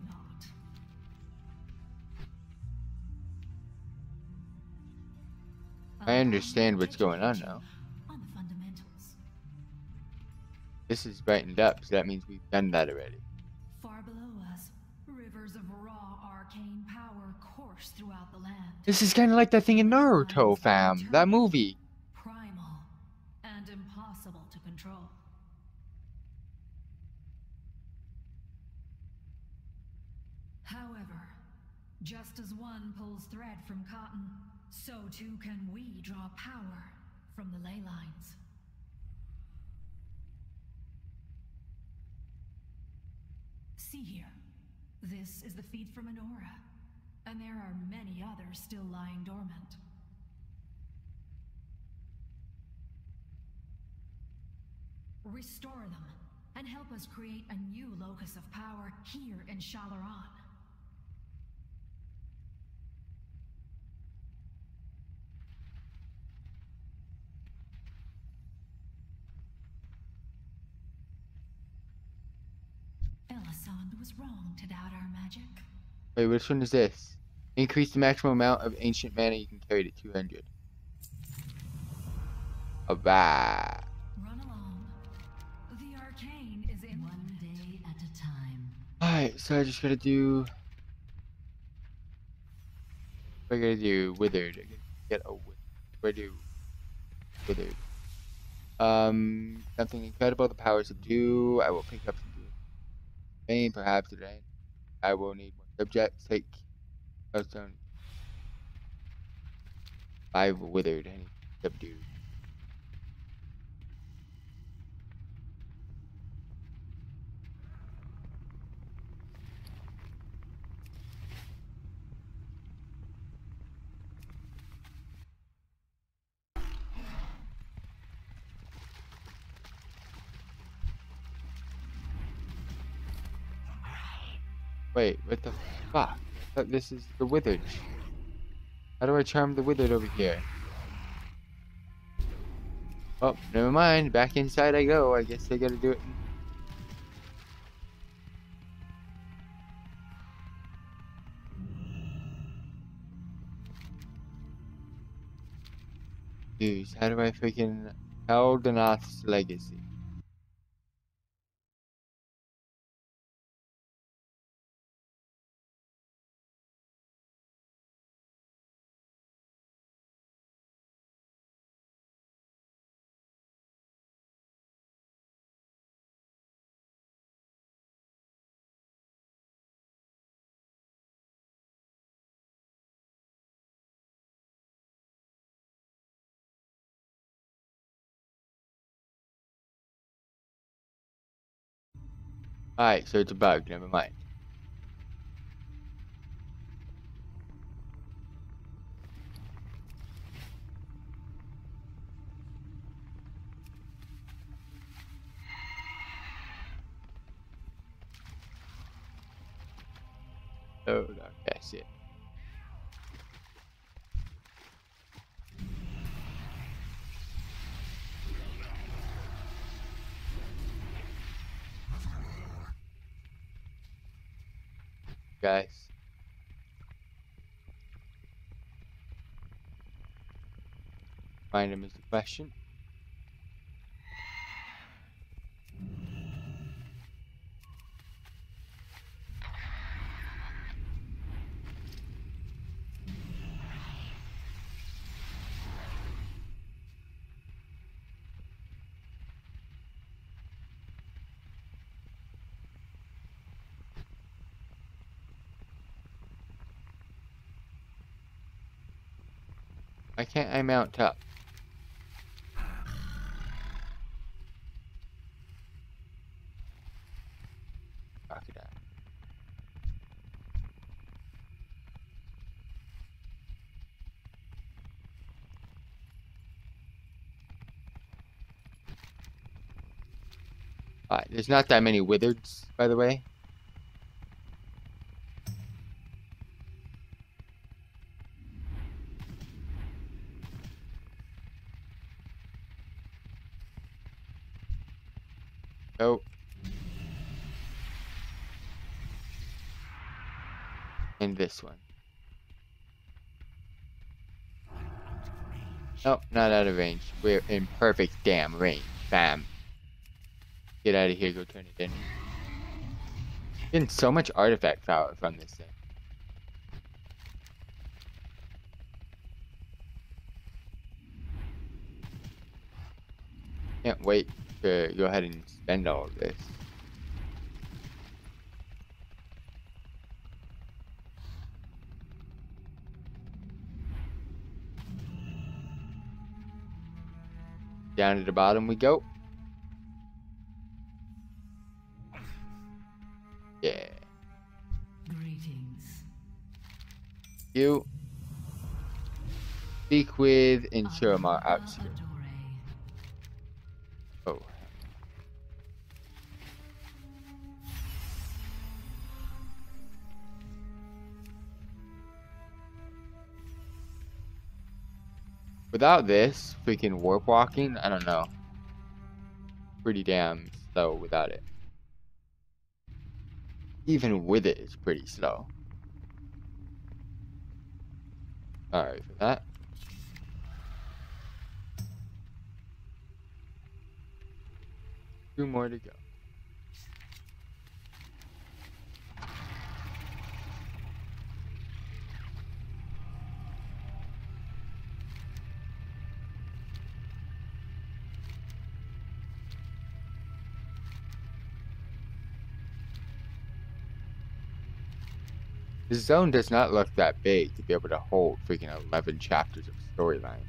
I understand what's going on now. On the fundamentals. This is brightened up, so that means we've done that already. Far below us, rivers of raw arcane power course throughout the land. This is kind of like that thing in Naruto, fam. That movie. primal and impossible to control. However, just as one pulls thread from cotton, so too can we draw power from the ley lines. See here. This is the feed from Anora, and there are many others still lying dormant. Restore them and help us create a new locus of power here in Shalaran. Elisande was wrong to doubt our magic. Wait, which one is this? Increase the maximum amount of ancient mana you can carry to 200. Alright. Run along. The arcane is in One day at a time. Alright, so I just gotta do. What I gotta do? Withered. I gotta get a. wi- What do I do? Withered. Um, something incredible. The powers to do. I will pick up some perhaps today. I will need more subjects. Take. Stone. Five withered. Need subdued. Wait, what the fuck? This is the withered. How do I charm the withered over here? Oh, never mind. Back inside I go. I guess I gotta do it. Jeez, how do I freaking Eldenath's legacy? Alright, so it's a bug, never mind. Guys. Find him is the question. Why can't I mount up? Alright, there's not that many wizards, by the way. Oh. And this one. Nope, not out of range. We're in perfect damn range, fam. Get out of here, go turn it in. Getting so much artifact power from this thing. Can't wait to go ahead and spend all of this. Down to the bottom we go. Yeah. Greetings. You speak with Insurama Armada out here. Without this, freaking warp walking, I don't know. Pretty damn slow without it. Even with it, it's pretty slow. Sorry for that. Two more to go. The zone does not look that big to be able to hold freaking 11 chapters of storyline.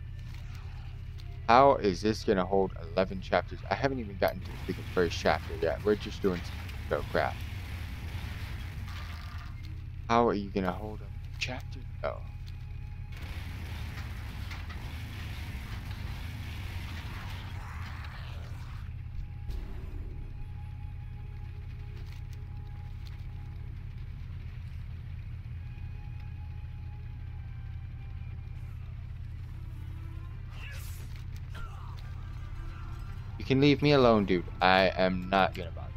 How is this gonna hold 11 chapters? I haven't even gotten to the freaking first chapter yet. We're just doing some crap. How are you gonna hold a chapter? You can leave me alone, dude. I am not gonna bother.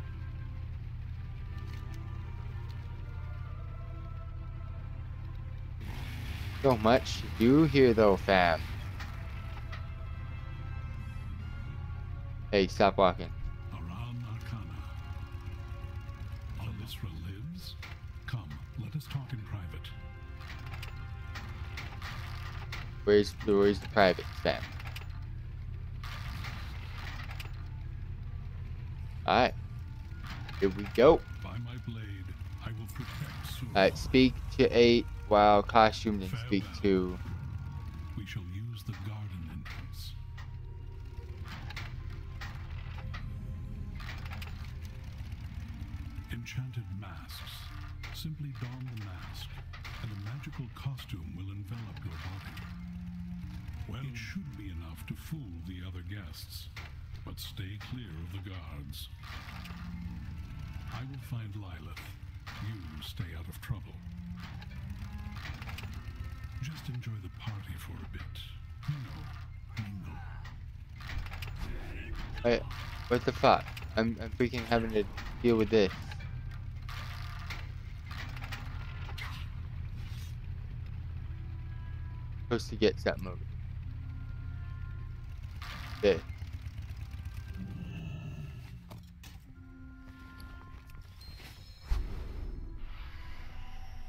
So much to do here, though, fam. Hey, stop walking. Aran Arcana. Thalyssra lives? Come, let us talk in private. Where's where's the private fam? Alright. Here we go. By my blade, I will protect Alright, speak to eight while costumed and speak to We shall use the garden entrance. Enchanted masks. Simply don the mask, and a magical costume will envelop your body. Well, it should be enough to fool the other guests, but stay clear of the guards. I will find Ly'leth. You stay out of trouble. Just enjoy the party for a bit. You mingle. Wait, what the fuck? I'm, I'm freaking having to deal with this. Supposed to get that movie. This.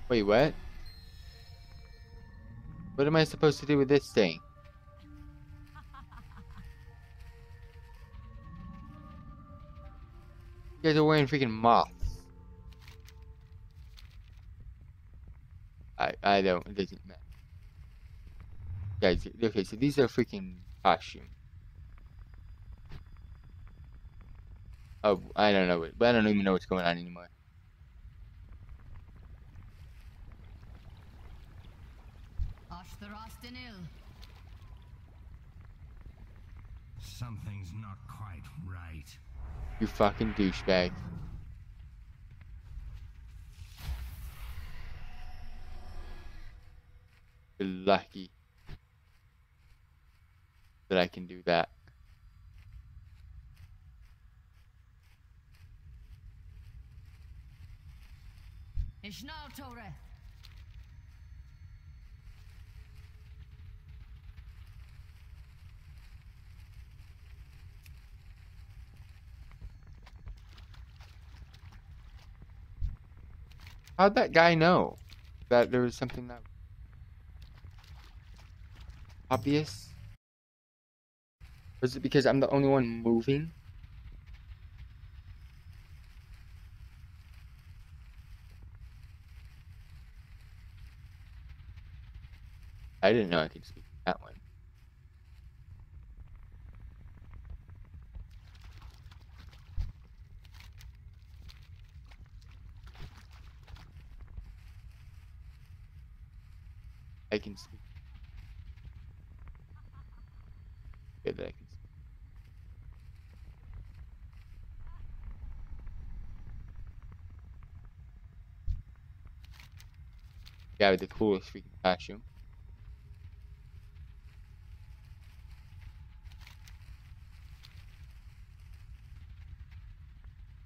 Wait, what? What am I supposed to do with this thing? You guys are wearing freaking moths. I I don't. It doesn't matter. Guys, okay, so these are freaking costumes. Oh, I don't know. But I don't even know what's going on anymore. Ashtarastinil. Something's not quite right. You fucking douchebag. You're lucky that I can do that. Ishnal Toreh. How'd that guy know that there was something that obvious? Was it because I'm the only one moving? I didn't know I could speak that one. I can speak. Okay, that I can speak. Yeah, with the coolest freaking costume.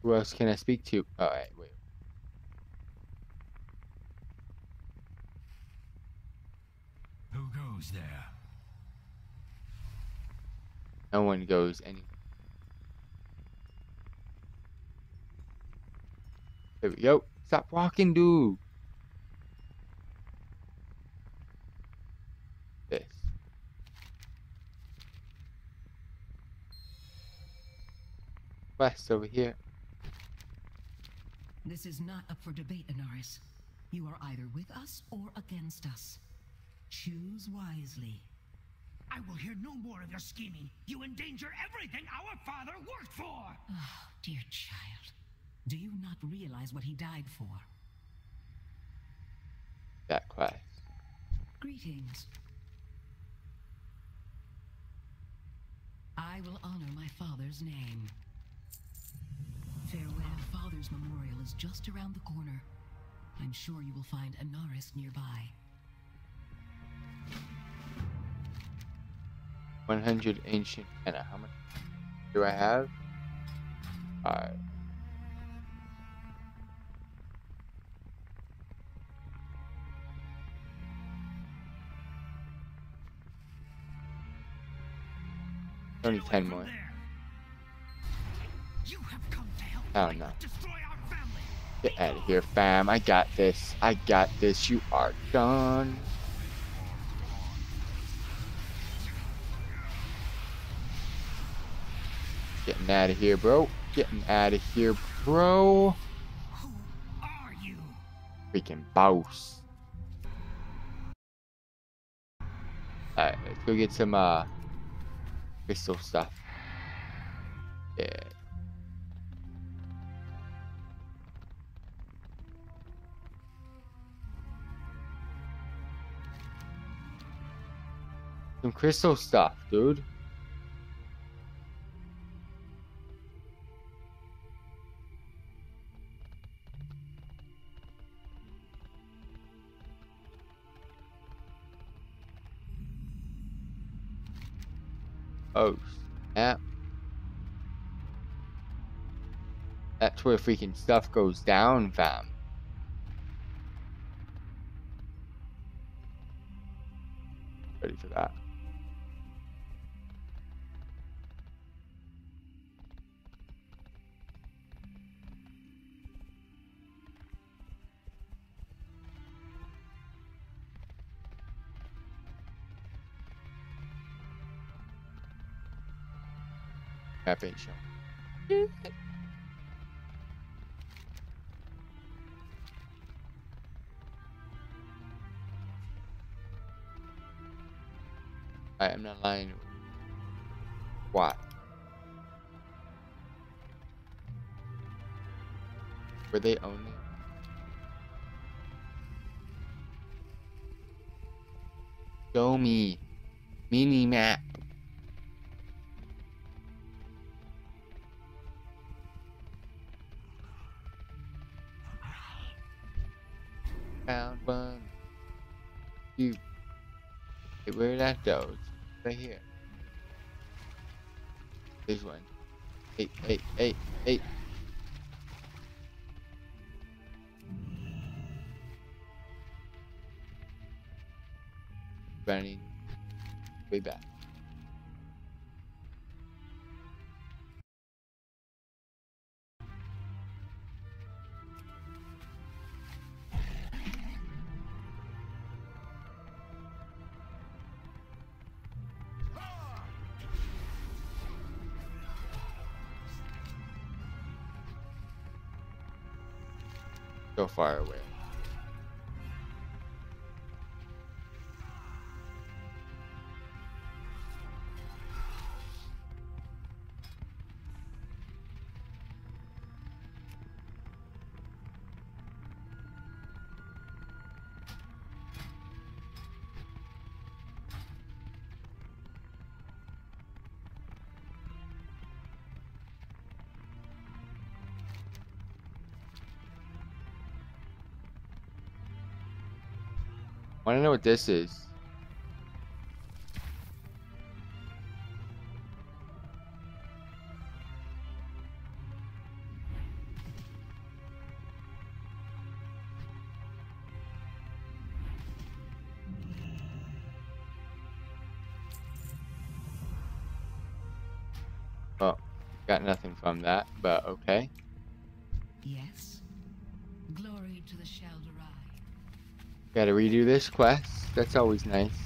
Who else can I speak to? Oh, Alright, wait. Who goes there? No one goes any. There we go. Stop walking, dude. This. Quest over here. This is not up for debate, Anaris. You are either with us or against us. Choose wisely. I will hear no more of your scheming. You endanger everything our father worked for! Oh, dear child. Do you not realize what he died for? That quest. Greetings. I will honor my father's name. Farewell. Father's memorial is just around the corner. I'm sure you will find Anaris nearby. 100 ancient mana. How much? do I have? Alright. Only 10 more. there. You have come to help Oh, no. destroy our family. Get out of here, fam. I got this. I got this. You are done. Getting out of here, bro. Getting out of here, bro. Who are you? Freaking boss. Alright, let's go get some, uh, crystal stuff. Yeah. Some crystal stuff, dude. Oh, snap. That's where freaking stuff goes down, fam. Ready for that. I am not lying. What? Were they only? Show me. Mini map. Goes? Right here. This one. Hey, hey, hey, hey. Running way back. Far away. What this is? Well, got nothing from that, but okay. Gotta redo this quest. That's always nice.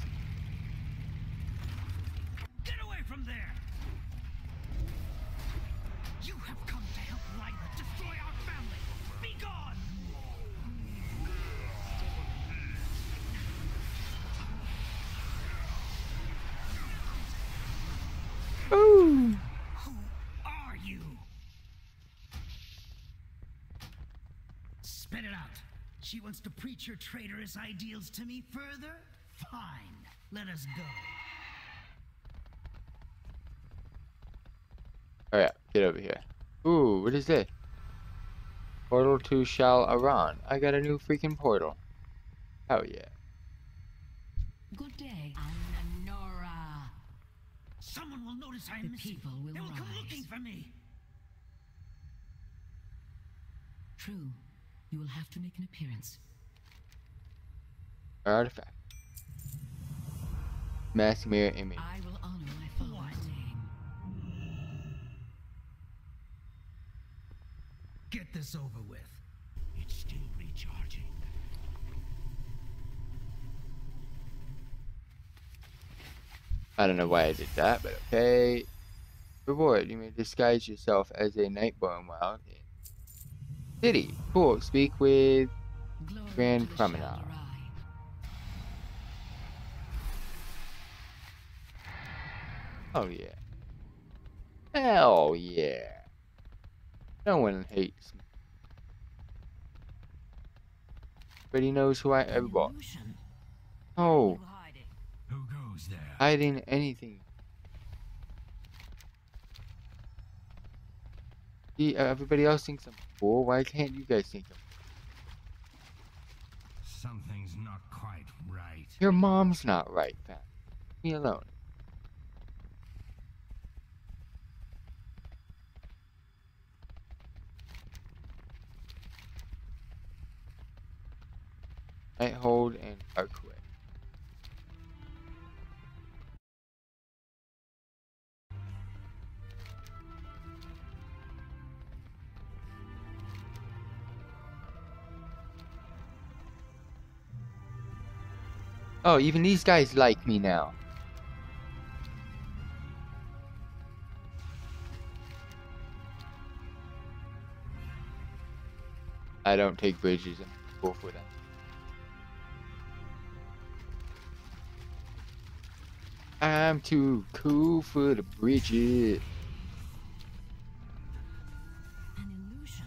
Wants to traitorous ideals to me further? Fine. Let us go. Alright, get over here. Ooh, what is this? Portal to Shal Aran. I got a new freaking portal. Hell yeah. Good day, Ananora. Someone will notice I am The missing. people will they will come looking for me. True. You will have to make an appearance. Artifact. Mask mirror image. I will honor my father's name. Get this over with. It's still recharging. I don't know why I did that, but okay. Reward. You may disguise yourself as a Nightborne while in city. Cool. Speak with Glory Grand Promenade. Oh yeah. Hell yeah. No one hates me. But he knows who I An ever bought. Oh, hiding. Who goes there? hiding anything. See, uh, everybody else thinks I'm cool. Why can't you guys think I'm Something's not quite right. Your mom's not right, fam. Leave me alone. Night hold and Parkway. Oh, even these guys like me now. I don't take bridges. I'm cool for that. I'm too cool for the bridges. An illusion.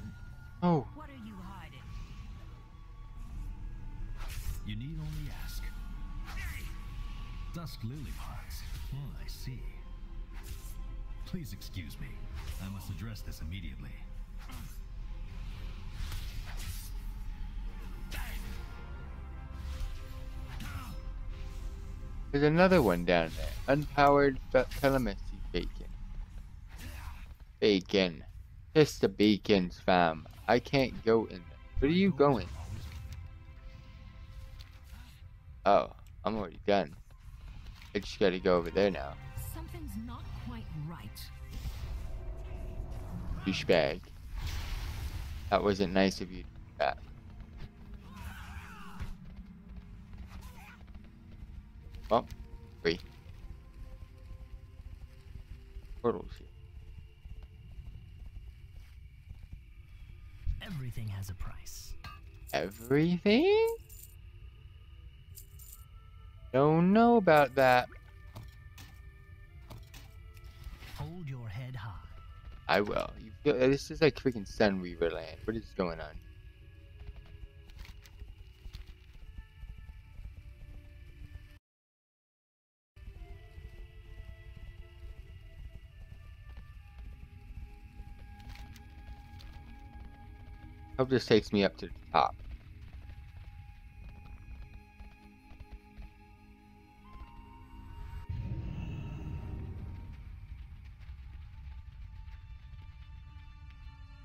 Oh, What are you hiding? You need only ask. Dusk lily pods. Oh, I see. Please excuse me. I must address this immediately. There's another one down there. Unpowered telemetry beacon. Bacon. Just the beacons, fam. I can't go in there. Where are you going? Oh, I'm already done. I just gotta go over there now. Something's not quite right. Douchebag. That wasn't nice of you to do that. Well, free. Portals here. Everything has a price. Everything? Don't know about that. Hold your head high. I will. You feel, this is like freaking Sunreaver land. What is going on? Hope this takes me up to the top.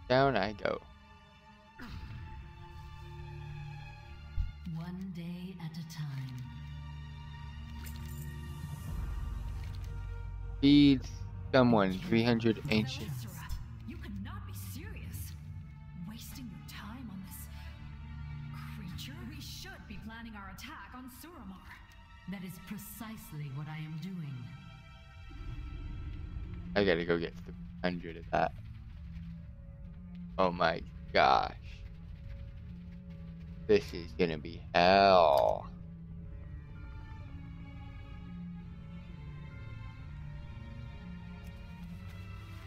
Down I go. One day at a time. Feed someone 300 ancient. That is precisely what I am doing. I gotta go get 300 of that. Oh my gosh. This is gonna be hell.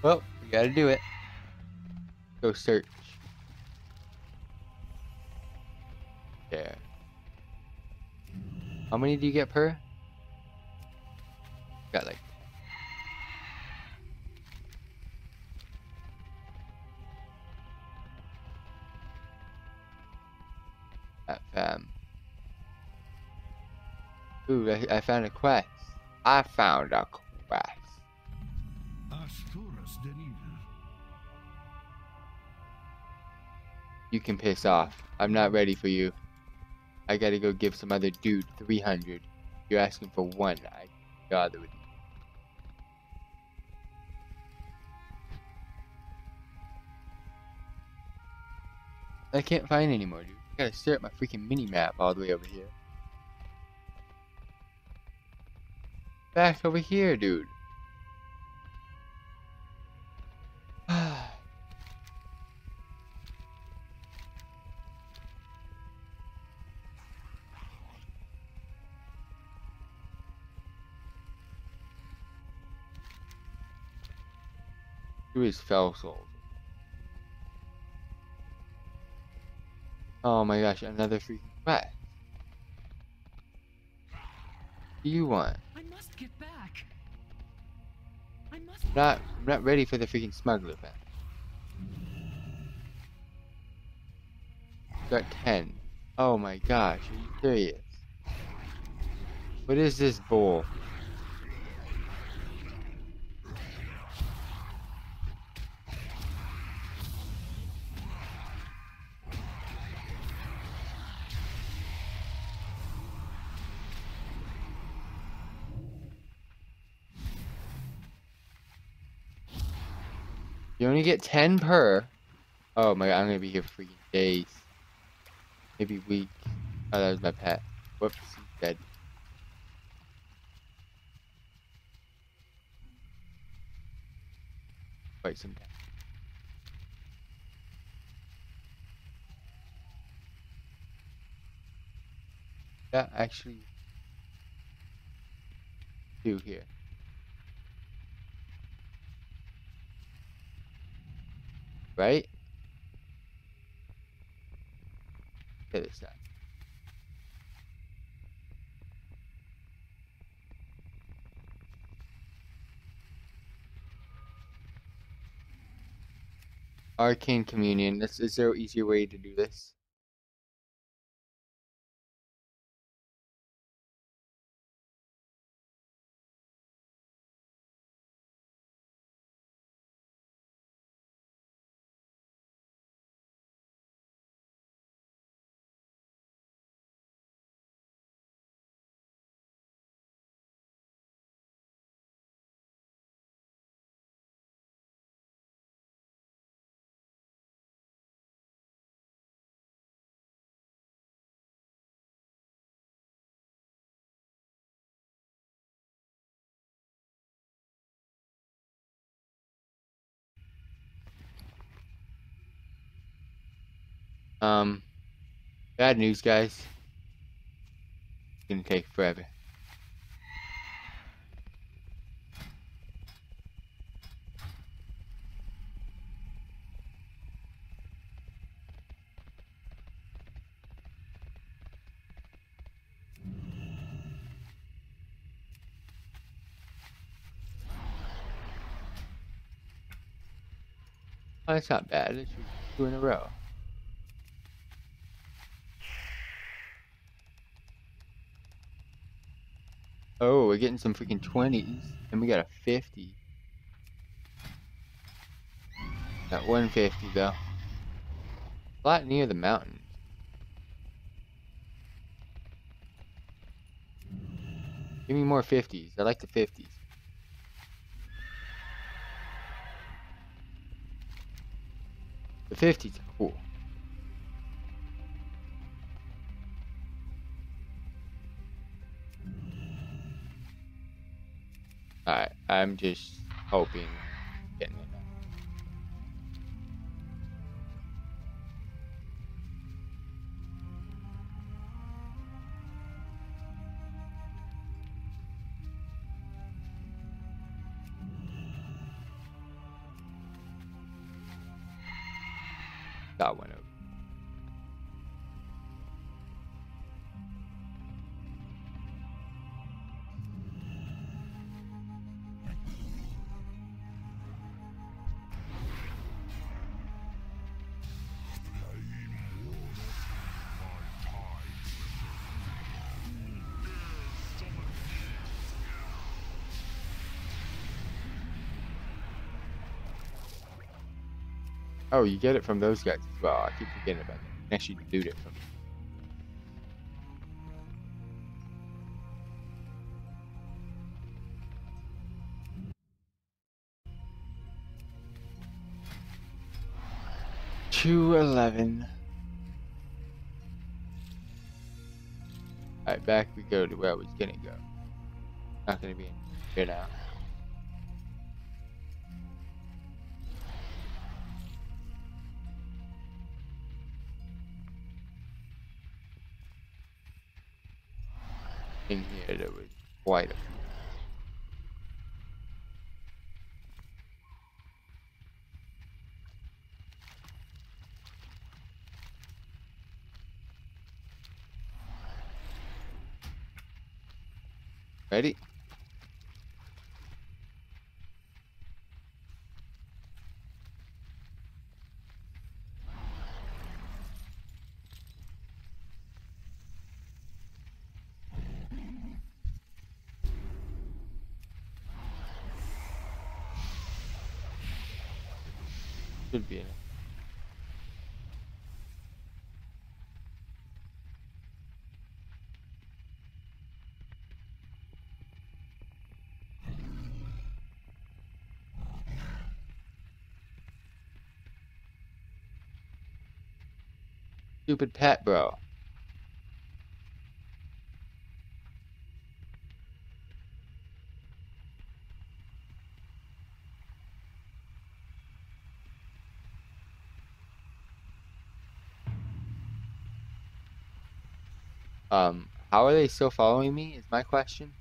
Well, we gotta do it. Go search. There. How many do you get per? Got like fam. Ooh, I, I found a quest. I found a quest. You can piss off. I'm not ready for you. I gotta go give some other dude 300. You're asking for one. I bother with you. I can't find any more, dude. I gotta stare at my freaking mini map all the way over here. Back over here, dude. Who is Felsoul? Oh my gosh, another freaking quest. What do you want? I must get back. I must. I'm not, I'm not ready for the freaking smuggler pack. Got 10. Oh my gosh, are you serious? What is this bull? Only get 10 per. Oh my god, I'm gonna be here for days. Maybe week. Oh, that was my pet. Whoops, he's dead. Quite some time. Yeah, actually do here. Right? This side. Arcane Communion. This, is there an easier way to do this? Um, bad news, guys. It's gonna take forever. Oh, that's not bad. It's two in a row. Oh, we're getting some freaking 20s. And we got a 50. Got 150 though. A lot near the mountain. Give me more 50s. I like the 50s. The 50s are cool. Alright, I'm just hoping getting it. Oh, you get it from those guys as well. I keep forgetting about that. Actually loot it from. Two eleven. Alright, back we go to where I was gonna go. Not gonna be in here now. Was Stupid pet, bro. Um, how are they still following me? Is my question.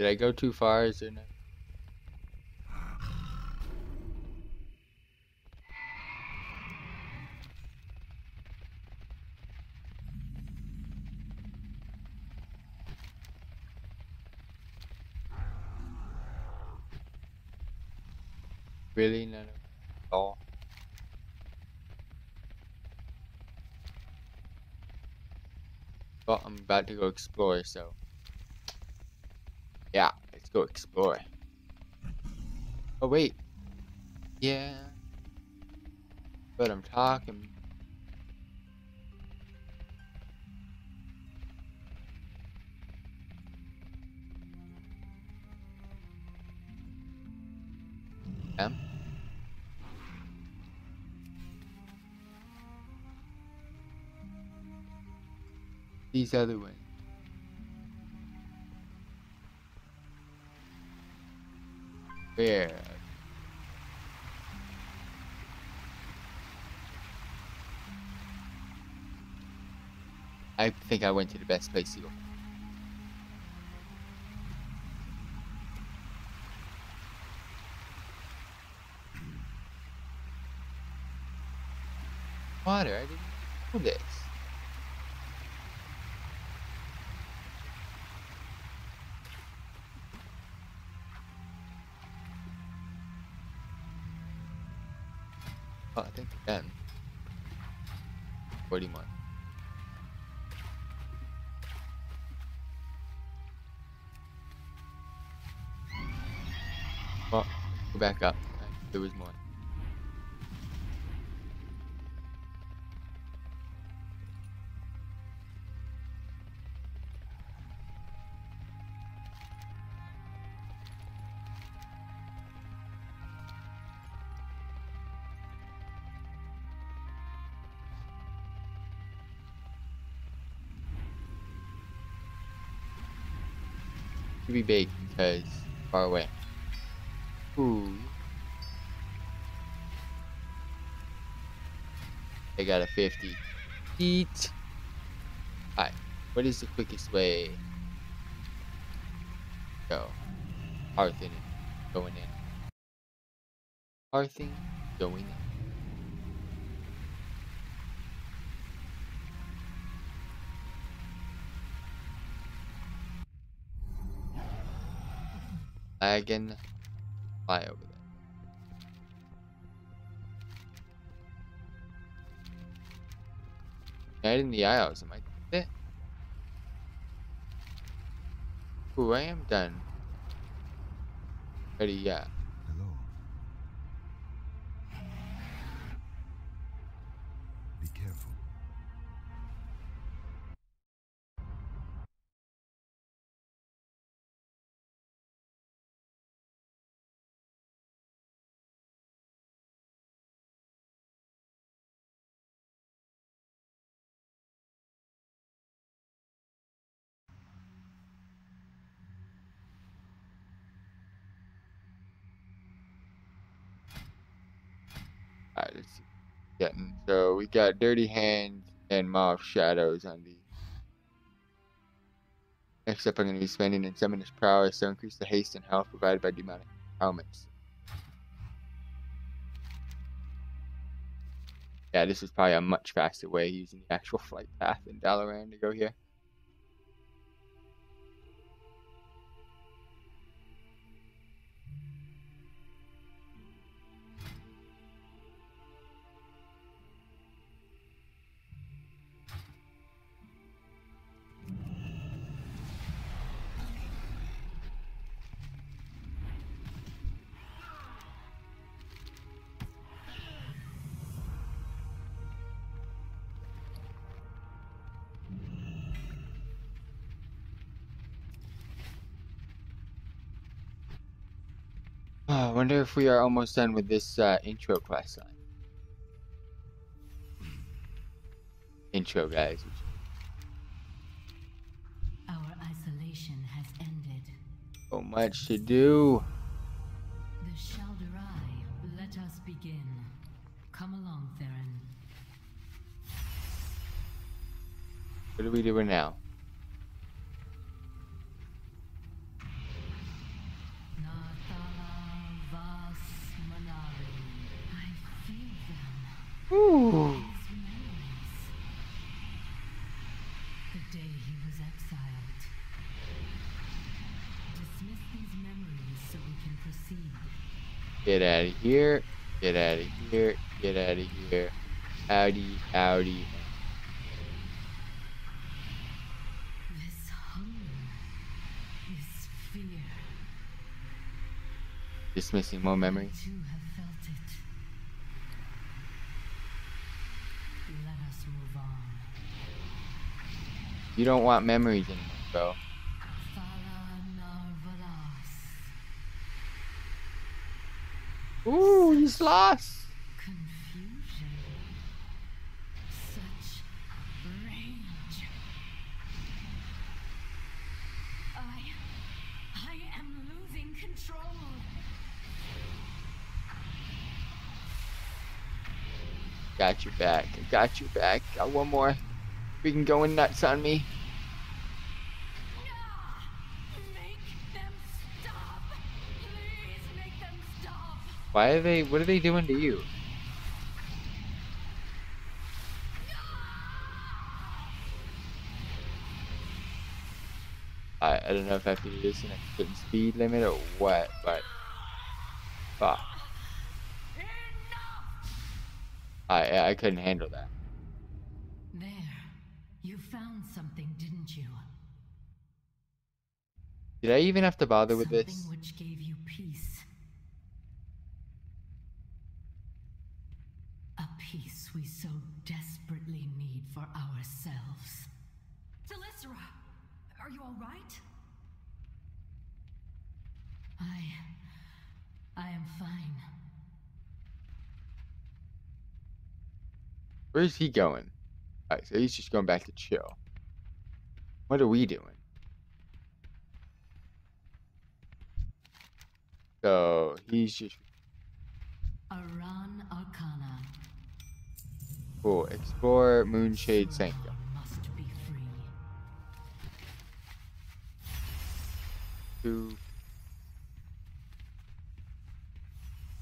Did I go too far? Is there no... Really? None at all? Well, I'm about to go explore, so... Go explore. Oh, wait. Yeah. But I'm talking. Yeah. These other ones. Where? I think I went to the best place go. 10. Pretty much. Well, go back up. There was more. To be big because far away. Ooh. I got a 50. Eat. Alright, what is the quickest way? Go. Arthing going in. Arthing going in. Lagging. Fly over there. Night in the Isles, am I it? Ooh, I am done. Ready, yeah. Getting so we got Dirty Hands and Moth Shadows on the. Next up, I'm going to be spending in Summoner's Prowess to increase the haste and health provided by demonic helmets. Yeah, this is probably a much faster way using the actual flight path in Dalaran to go here. Wonder if we are almost done with this uh, intro quest line. Intro, guys. Our isolation has ended. So much to do. The Shal'dorei, let us begin. Come along, Theron. What are we doing now? Out of here. Get out of here. Get out of here. Howdy, howdy. This hunger. This fear. Dismissing more memories. I too have felt it. Let us move on. You don't want memories anymore, bro. Lost. Confusion. Such rage. I. I am losing control. Got your back. Got your back. Got one more. Freaking going nuts on me. Why are they? What are they doing to you? I I don't know if I have to do this in a certain speed limit or what, but fuck. I I couldn't handle that. There. You found something, didn't you? Did I even have to bother with something this? which gave you peace. A peace we so desperately need for ourselves. Thalyssra, are you all right? I. I am fine. Where's he going? Alright, so he's just going back to chill. What are we doing? So he's just Aran Arcana. Cool. Explore Moonshade Sanctum. Must be free. Two.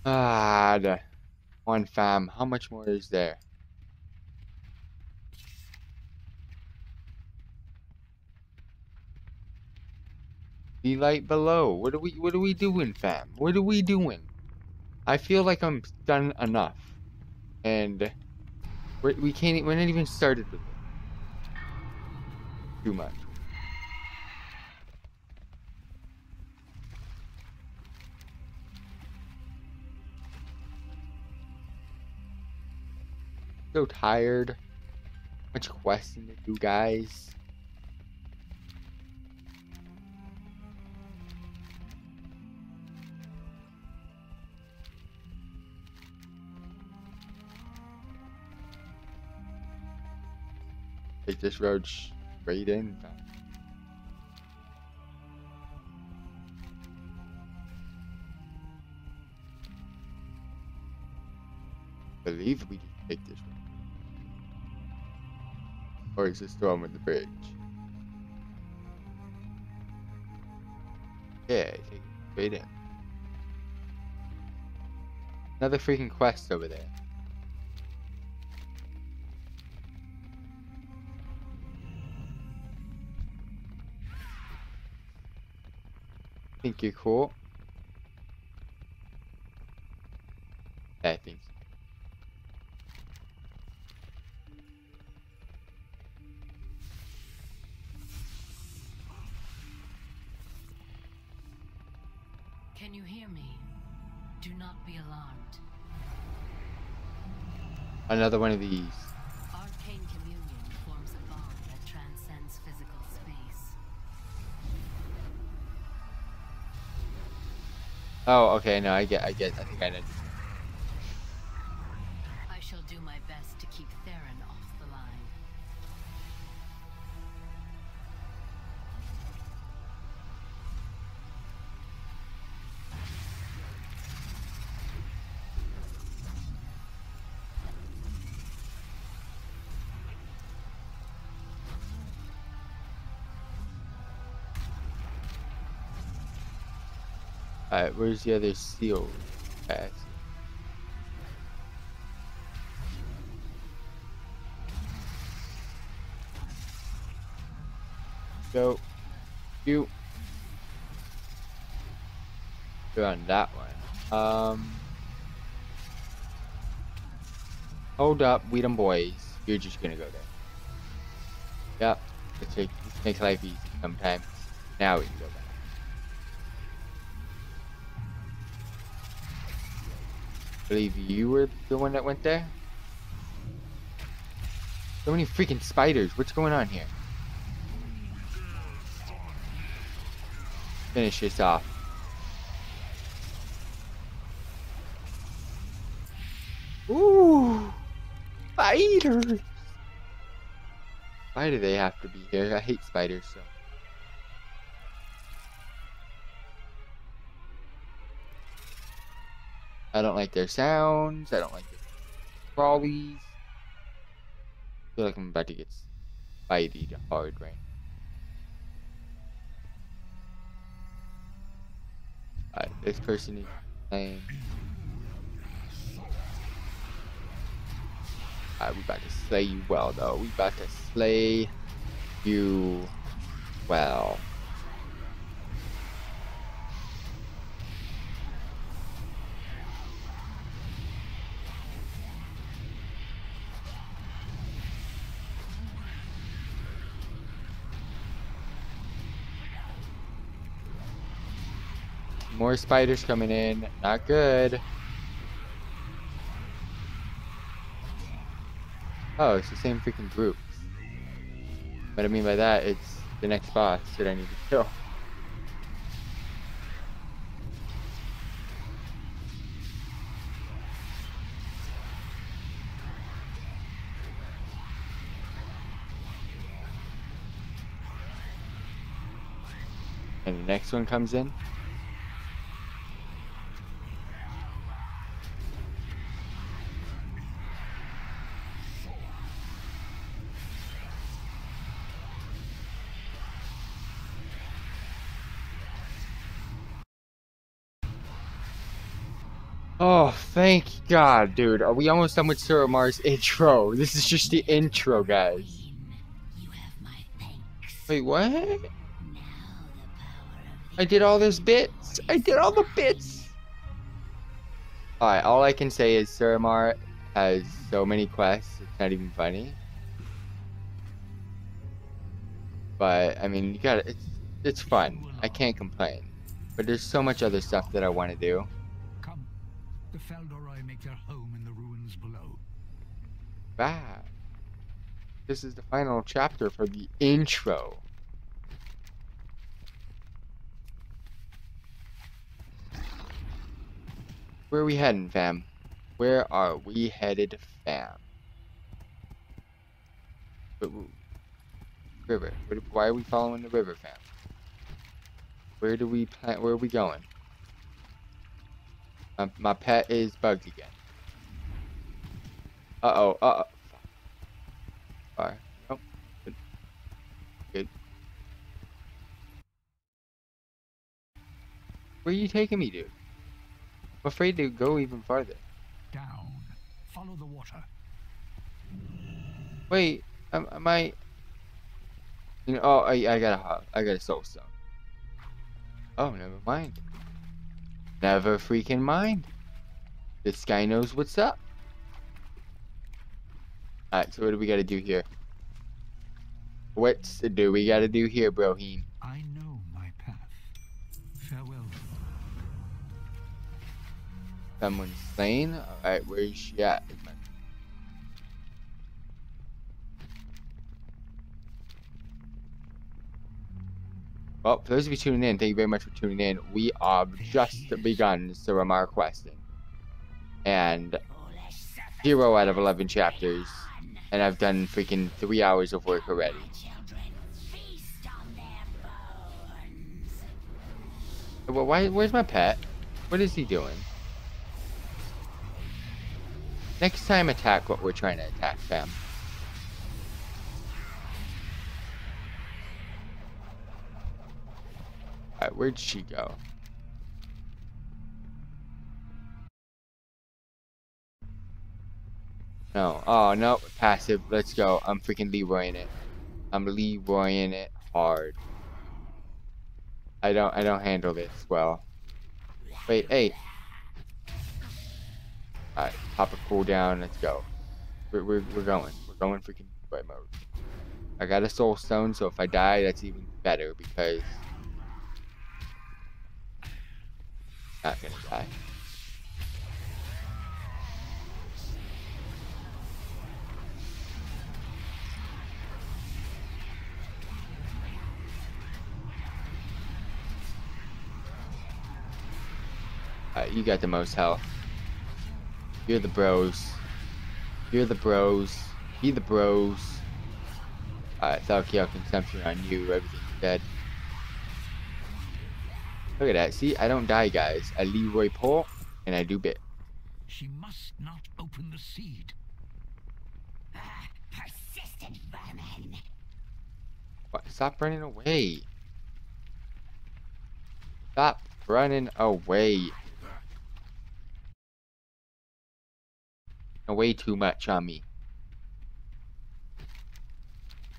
Ah, the one fam. How much more is there? The light below. What are we? What are we doing, fam? What are we doing? I feel like I'm done enough, and we're, we can't. We're not even started with it. Too much. So tired. Much questing to do, guys. This road straight in. fam. believe we just take this road. Or is this the one with the bridge? Yeah, take in. Another freaking quest over there. Think you're cool? I think. Can you hear me? Do not be alarmed. Another one of these. Oh, okay, no, I get, I get, I think I know. Where's the other seal? Pass. Go. You. Go on that one. Um. Hold up, we them boys. You're just gonna go there. Yep. Let's take, let's life easy sometimes. Now we can go back. Believe you were the one that went there? So many freaking spiders. What's going on here? Finish this off. Ooh! Spiders! Why do they have to be here? I hate spiders so. I don't like their sounds. I don't like their crawlies. I feel like I'm about to get spidey hard right Alright, this person is playing. Alright, we about to slay you well though. We about to slay you well. More spiders coming in. Not good. Oh, it's the same freaking group. What I mean by that, it's the next boss that I need to kill. And the next one comes in. Thank God, dude. Are we almost done with Suramar's intro? (laughs) This is just the intro, guys. Wait, what? I did all those bits. I did all the bits. Alright, all I can say is Suramar has so many quests, it's not even funny. But, I mean, you gotta, it's, it's fun. I can't complain. But there's so much other stuff that I want to do. The Fal'dorei make their home in the ruins below. Bad. This is the final chapter for the intro. Where are we heading, fam? Where are we headed, fam? River. Why are we following the river, fam? Where do we plan? Where are we going? My, my pet is bugged again. Uh oh. Uh oh. Far. Nope. Good. Good. Where are you taking me, dude? I'm afraid to go even farther. Down. Follow the water. Wait, am, am I? You know, oh, I, I got a hop. I got a soul stone. Oh, never mind. Never freaking mind. This guy knows what's up. Alright, so what do we gotta do here? What's do we gotta do here, Brohim? I know my path. Farewell. Someone's slain? Alright, where's she at? Well, for those of you tuning in, thank you very much for tuning in. We have just begun Suramar questing. And zero out of 11 chapters. And I've done freaking three hours of work already. Well, why, where's my pet? What is he doing? Next time attack what we're trying to attack, fam. Where'd she go? No. Oh, no. Passive. Let's go. I'm freaking Leroying it. I'm Leroying it hard. I don't, I don't handle this well. Wait, hey. Alright, pop a cooldown. Let's go. We're, we're, we're going. We're going freaking right mode. I got a soul stone, so if I die, that's even better because not gonna die. Alright, you got the most health. You're the bros. You're the bros. Be the bros. Alright, Thal'kiel consumption on you. Everything's dead. Look at that. See, I don't die, guys. I Leroy pull, and I do bit. She must not open the seed. Ah, persistent vermin. What? Stop running away. Stop running away. Away too much on me.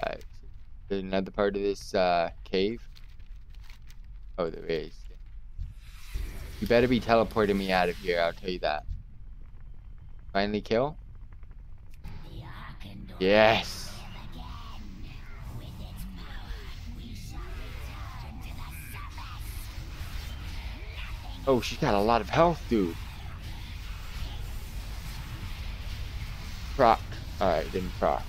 Alright. There's another part of this uh, cave. Oh, there is. You better be teleporting me out of here, I'll tell you that. Finally kill? Yes! Oh, she's got a lot of health, dude. Proc. Alright, didn't proc.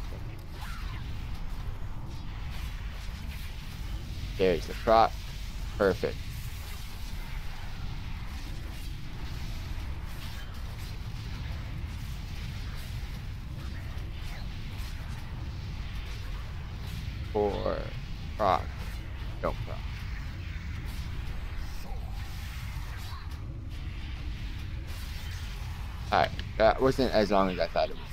There's the proc. Perfect. For proc. Don't proc. Alright, that wasn't as long as I thought it was.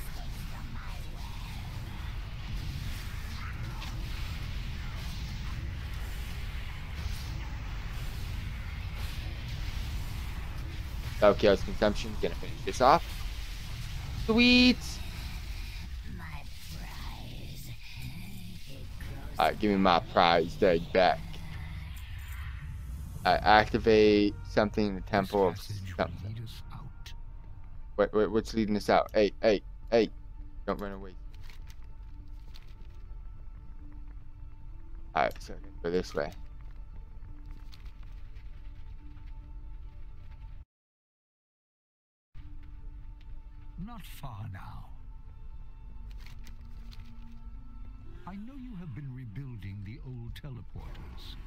Valkyria's consumption. Gonna finish this off. Sweet. Alright, give me my prize tag back. I activate something in the temple of something. Wait, wait, what's leading us out? Hey, hey, hey, don't run away. Alright, so I go this way. Not far now. I know you have been rebuilding the old teleporters.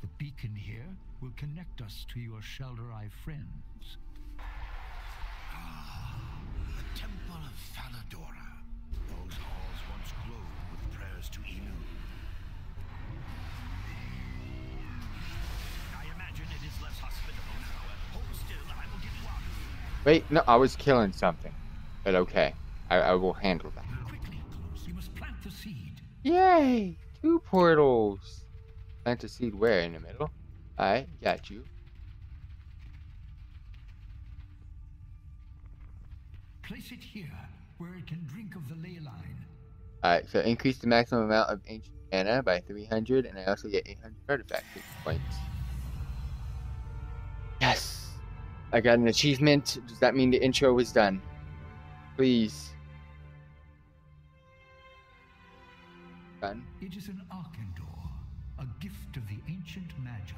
The beacon here will connect us to your Shal'dorei friends. Ah, the Temple of Fal'adora. Those halls once glowed with prayers to Elu. I imagine it is less hospitable now. Hold still, I will give you water. Wait, no, I was killing something. But okay, I, I will handle that. Yay! Two portals. Plant a seed where? In the middle? I got you. Place it here, where it can drink of the ley line. Alright, so increase the maximum amount of ancient mana by 300, and I also get 800 artifact points. Yes! I got an achievement. Does that mean the intro is done? Please. Done. It is an Arcan'dor, a gift of the ancient Magi.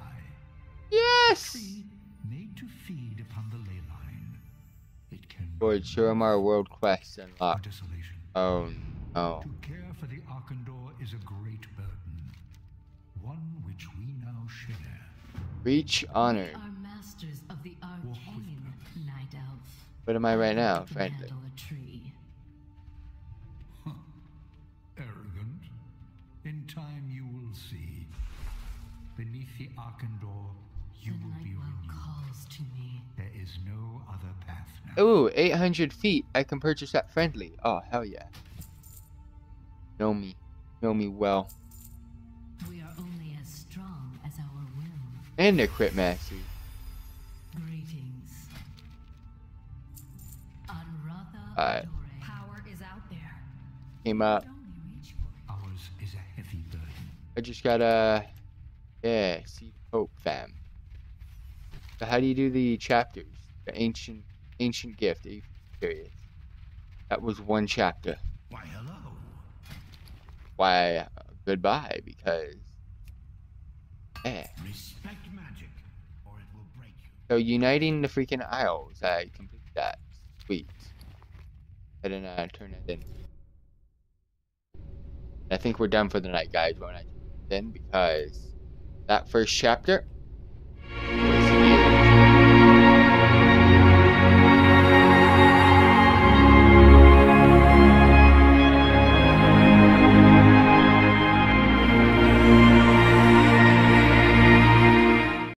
Yes! Tree made to feed upon the ley line. It can Lord, Suramar World Quest for unlocked. desolation. Oh no. To care for the Arcan'dor is a great burden, one which we now share. Reach honor. Are masters of the arcane, night elf. What am I right now, Can Ooh, 800 feet. I can purchase that friendly. Oh, hell yeah. Know me. Know me well. We are only as strong as our will. And a crit mastery. Greetings. Anratha Alright. Power is out there. Came up. Only reach for it. Ours is a heavy burden. I just gotta. Yeah, see hope, fam. So how do you do the chapters? The ancient, ancient gift. Curious. That was one chapter. Why, hello. Why, uh, goodbye, because. Yeah. Respect magic, or it will break you. So uniting the freaking isles, I complete that. Sweet. I didn't uh, turn it in. I think we're done for the night, guys. When I turn it in, because that first chapter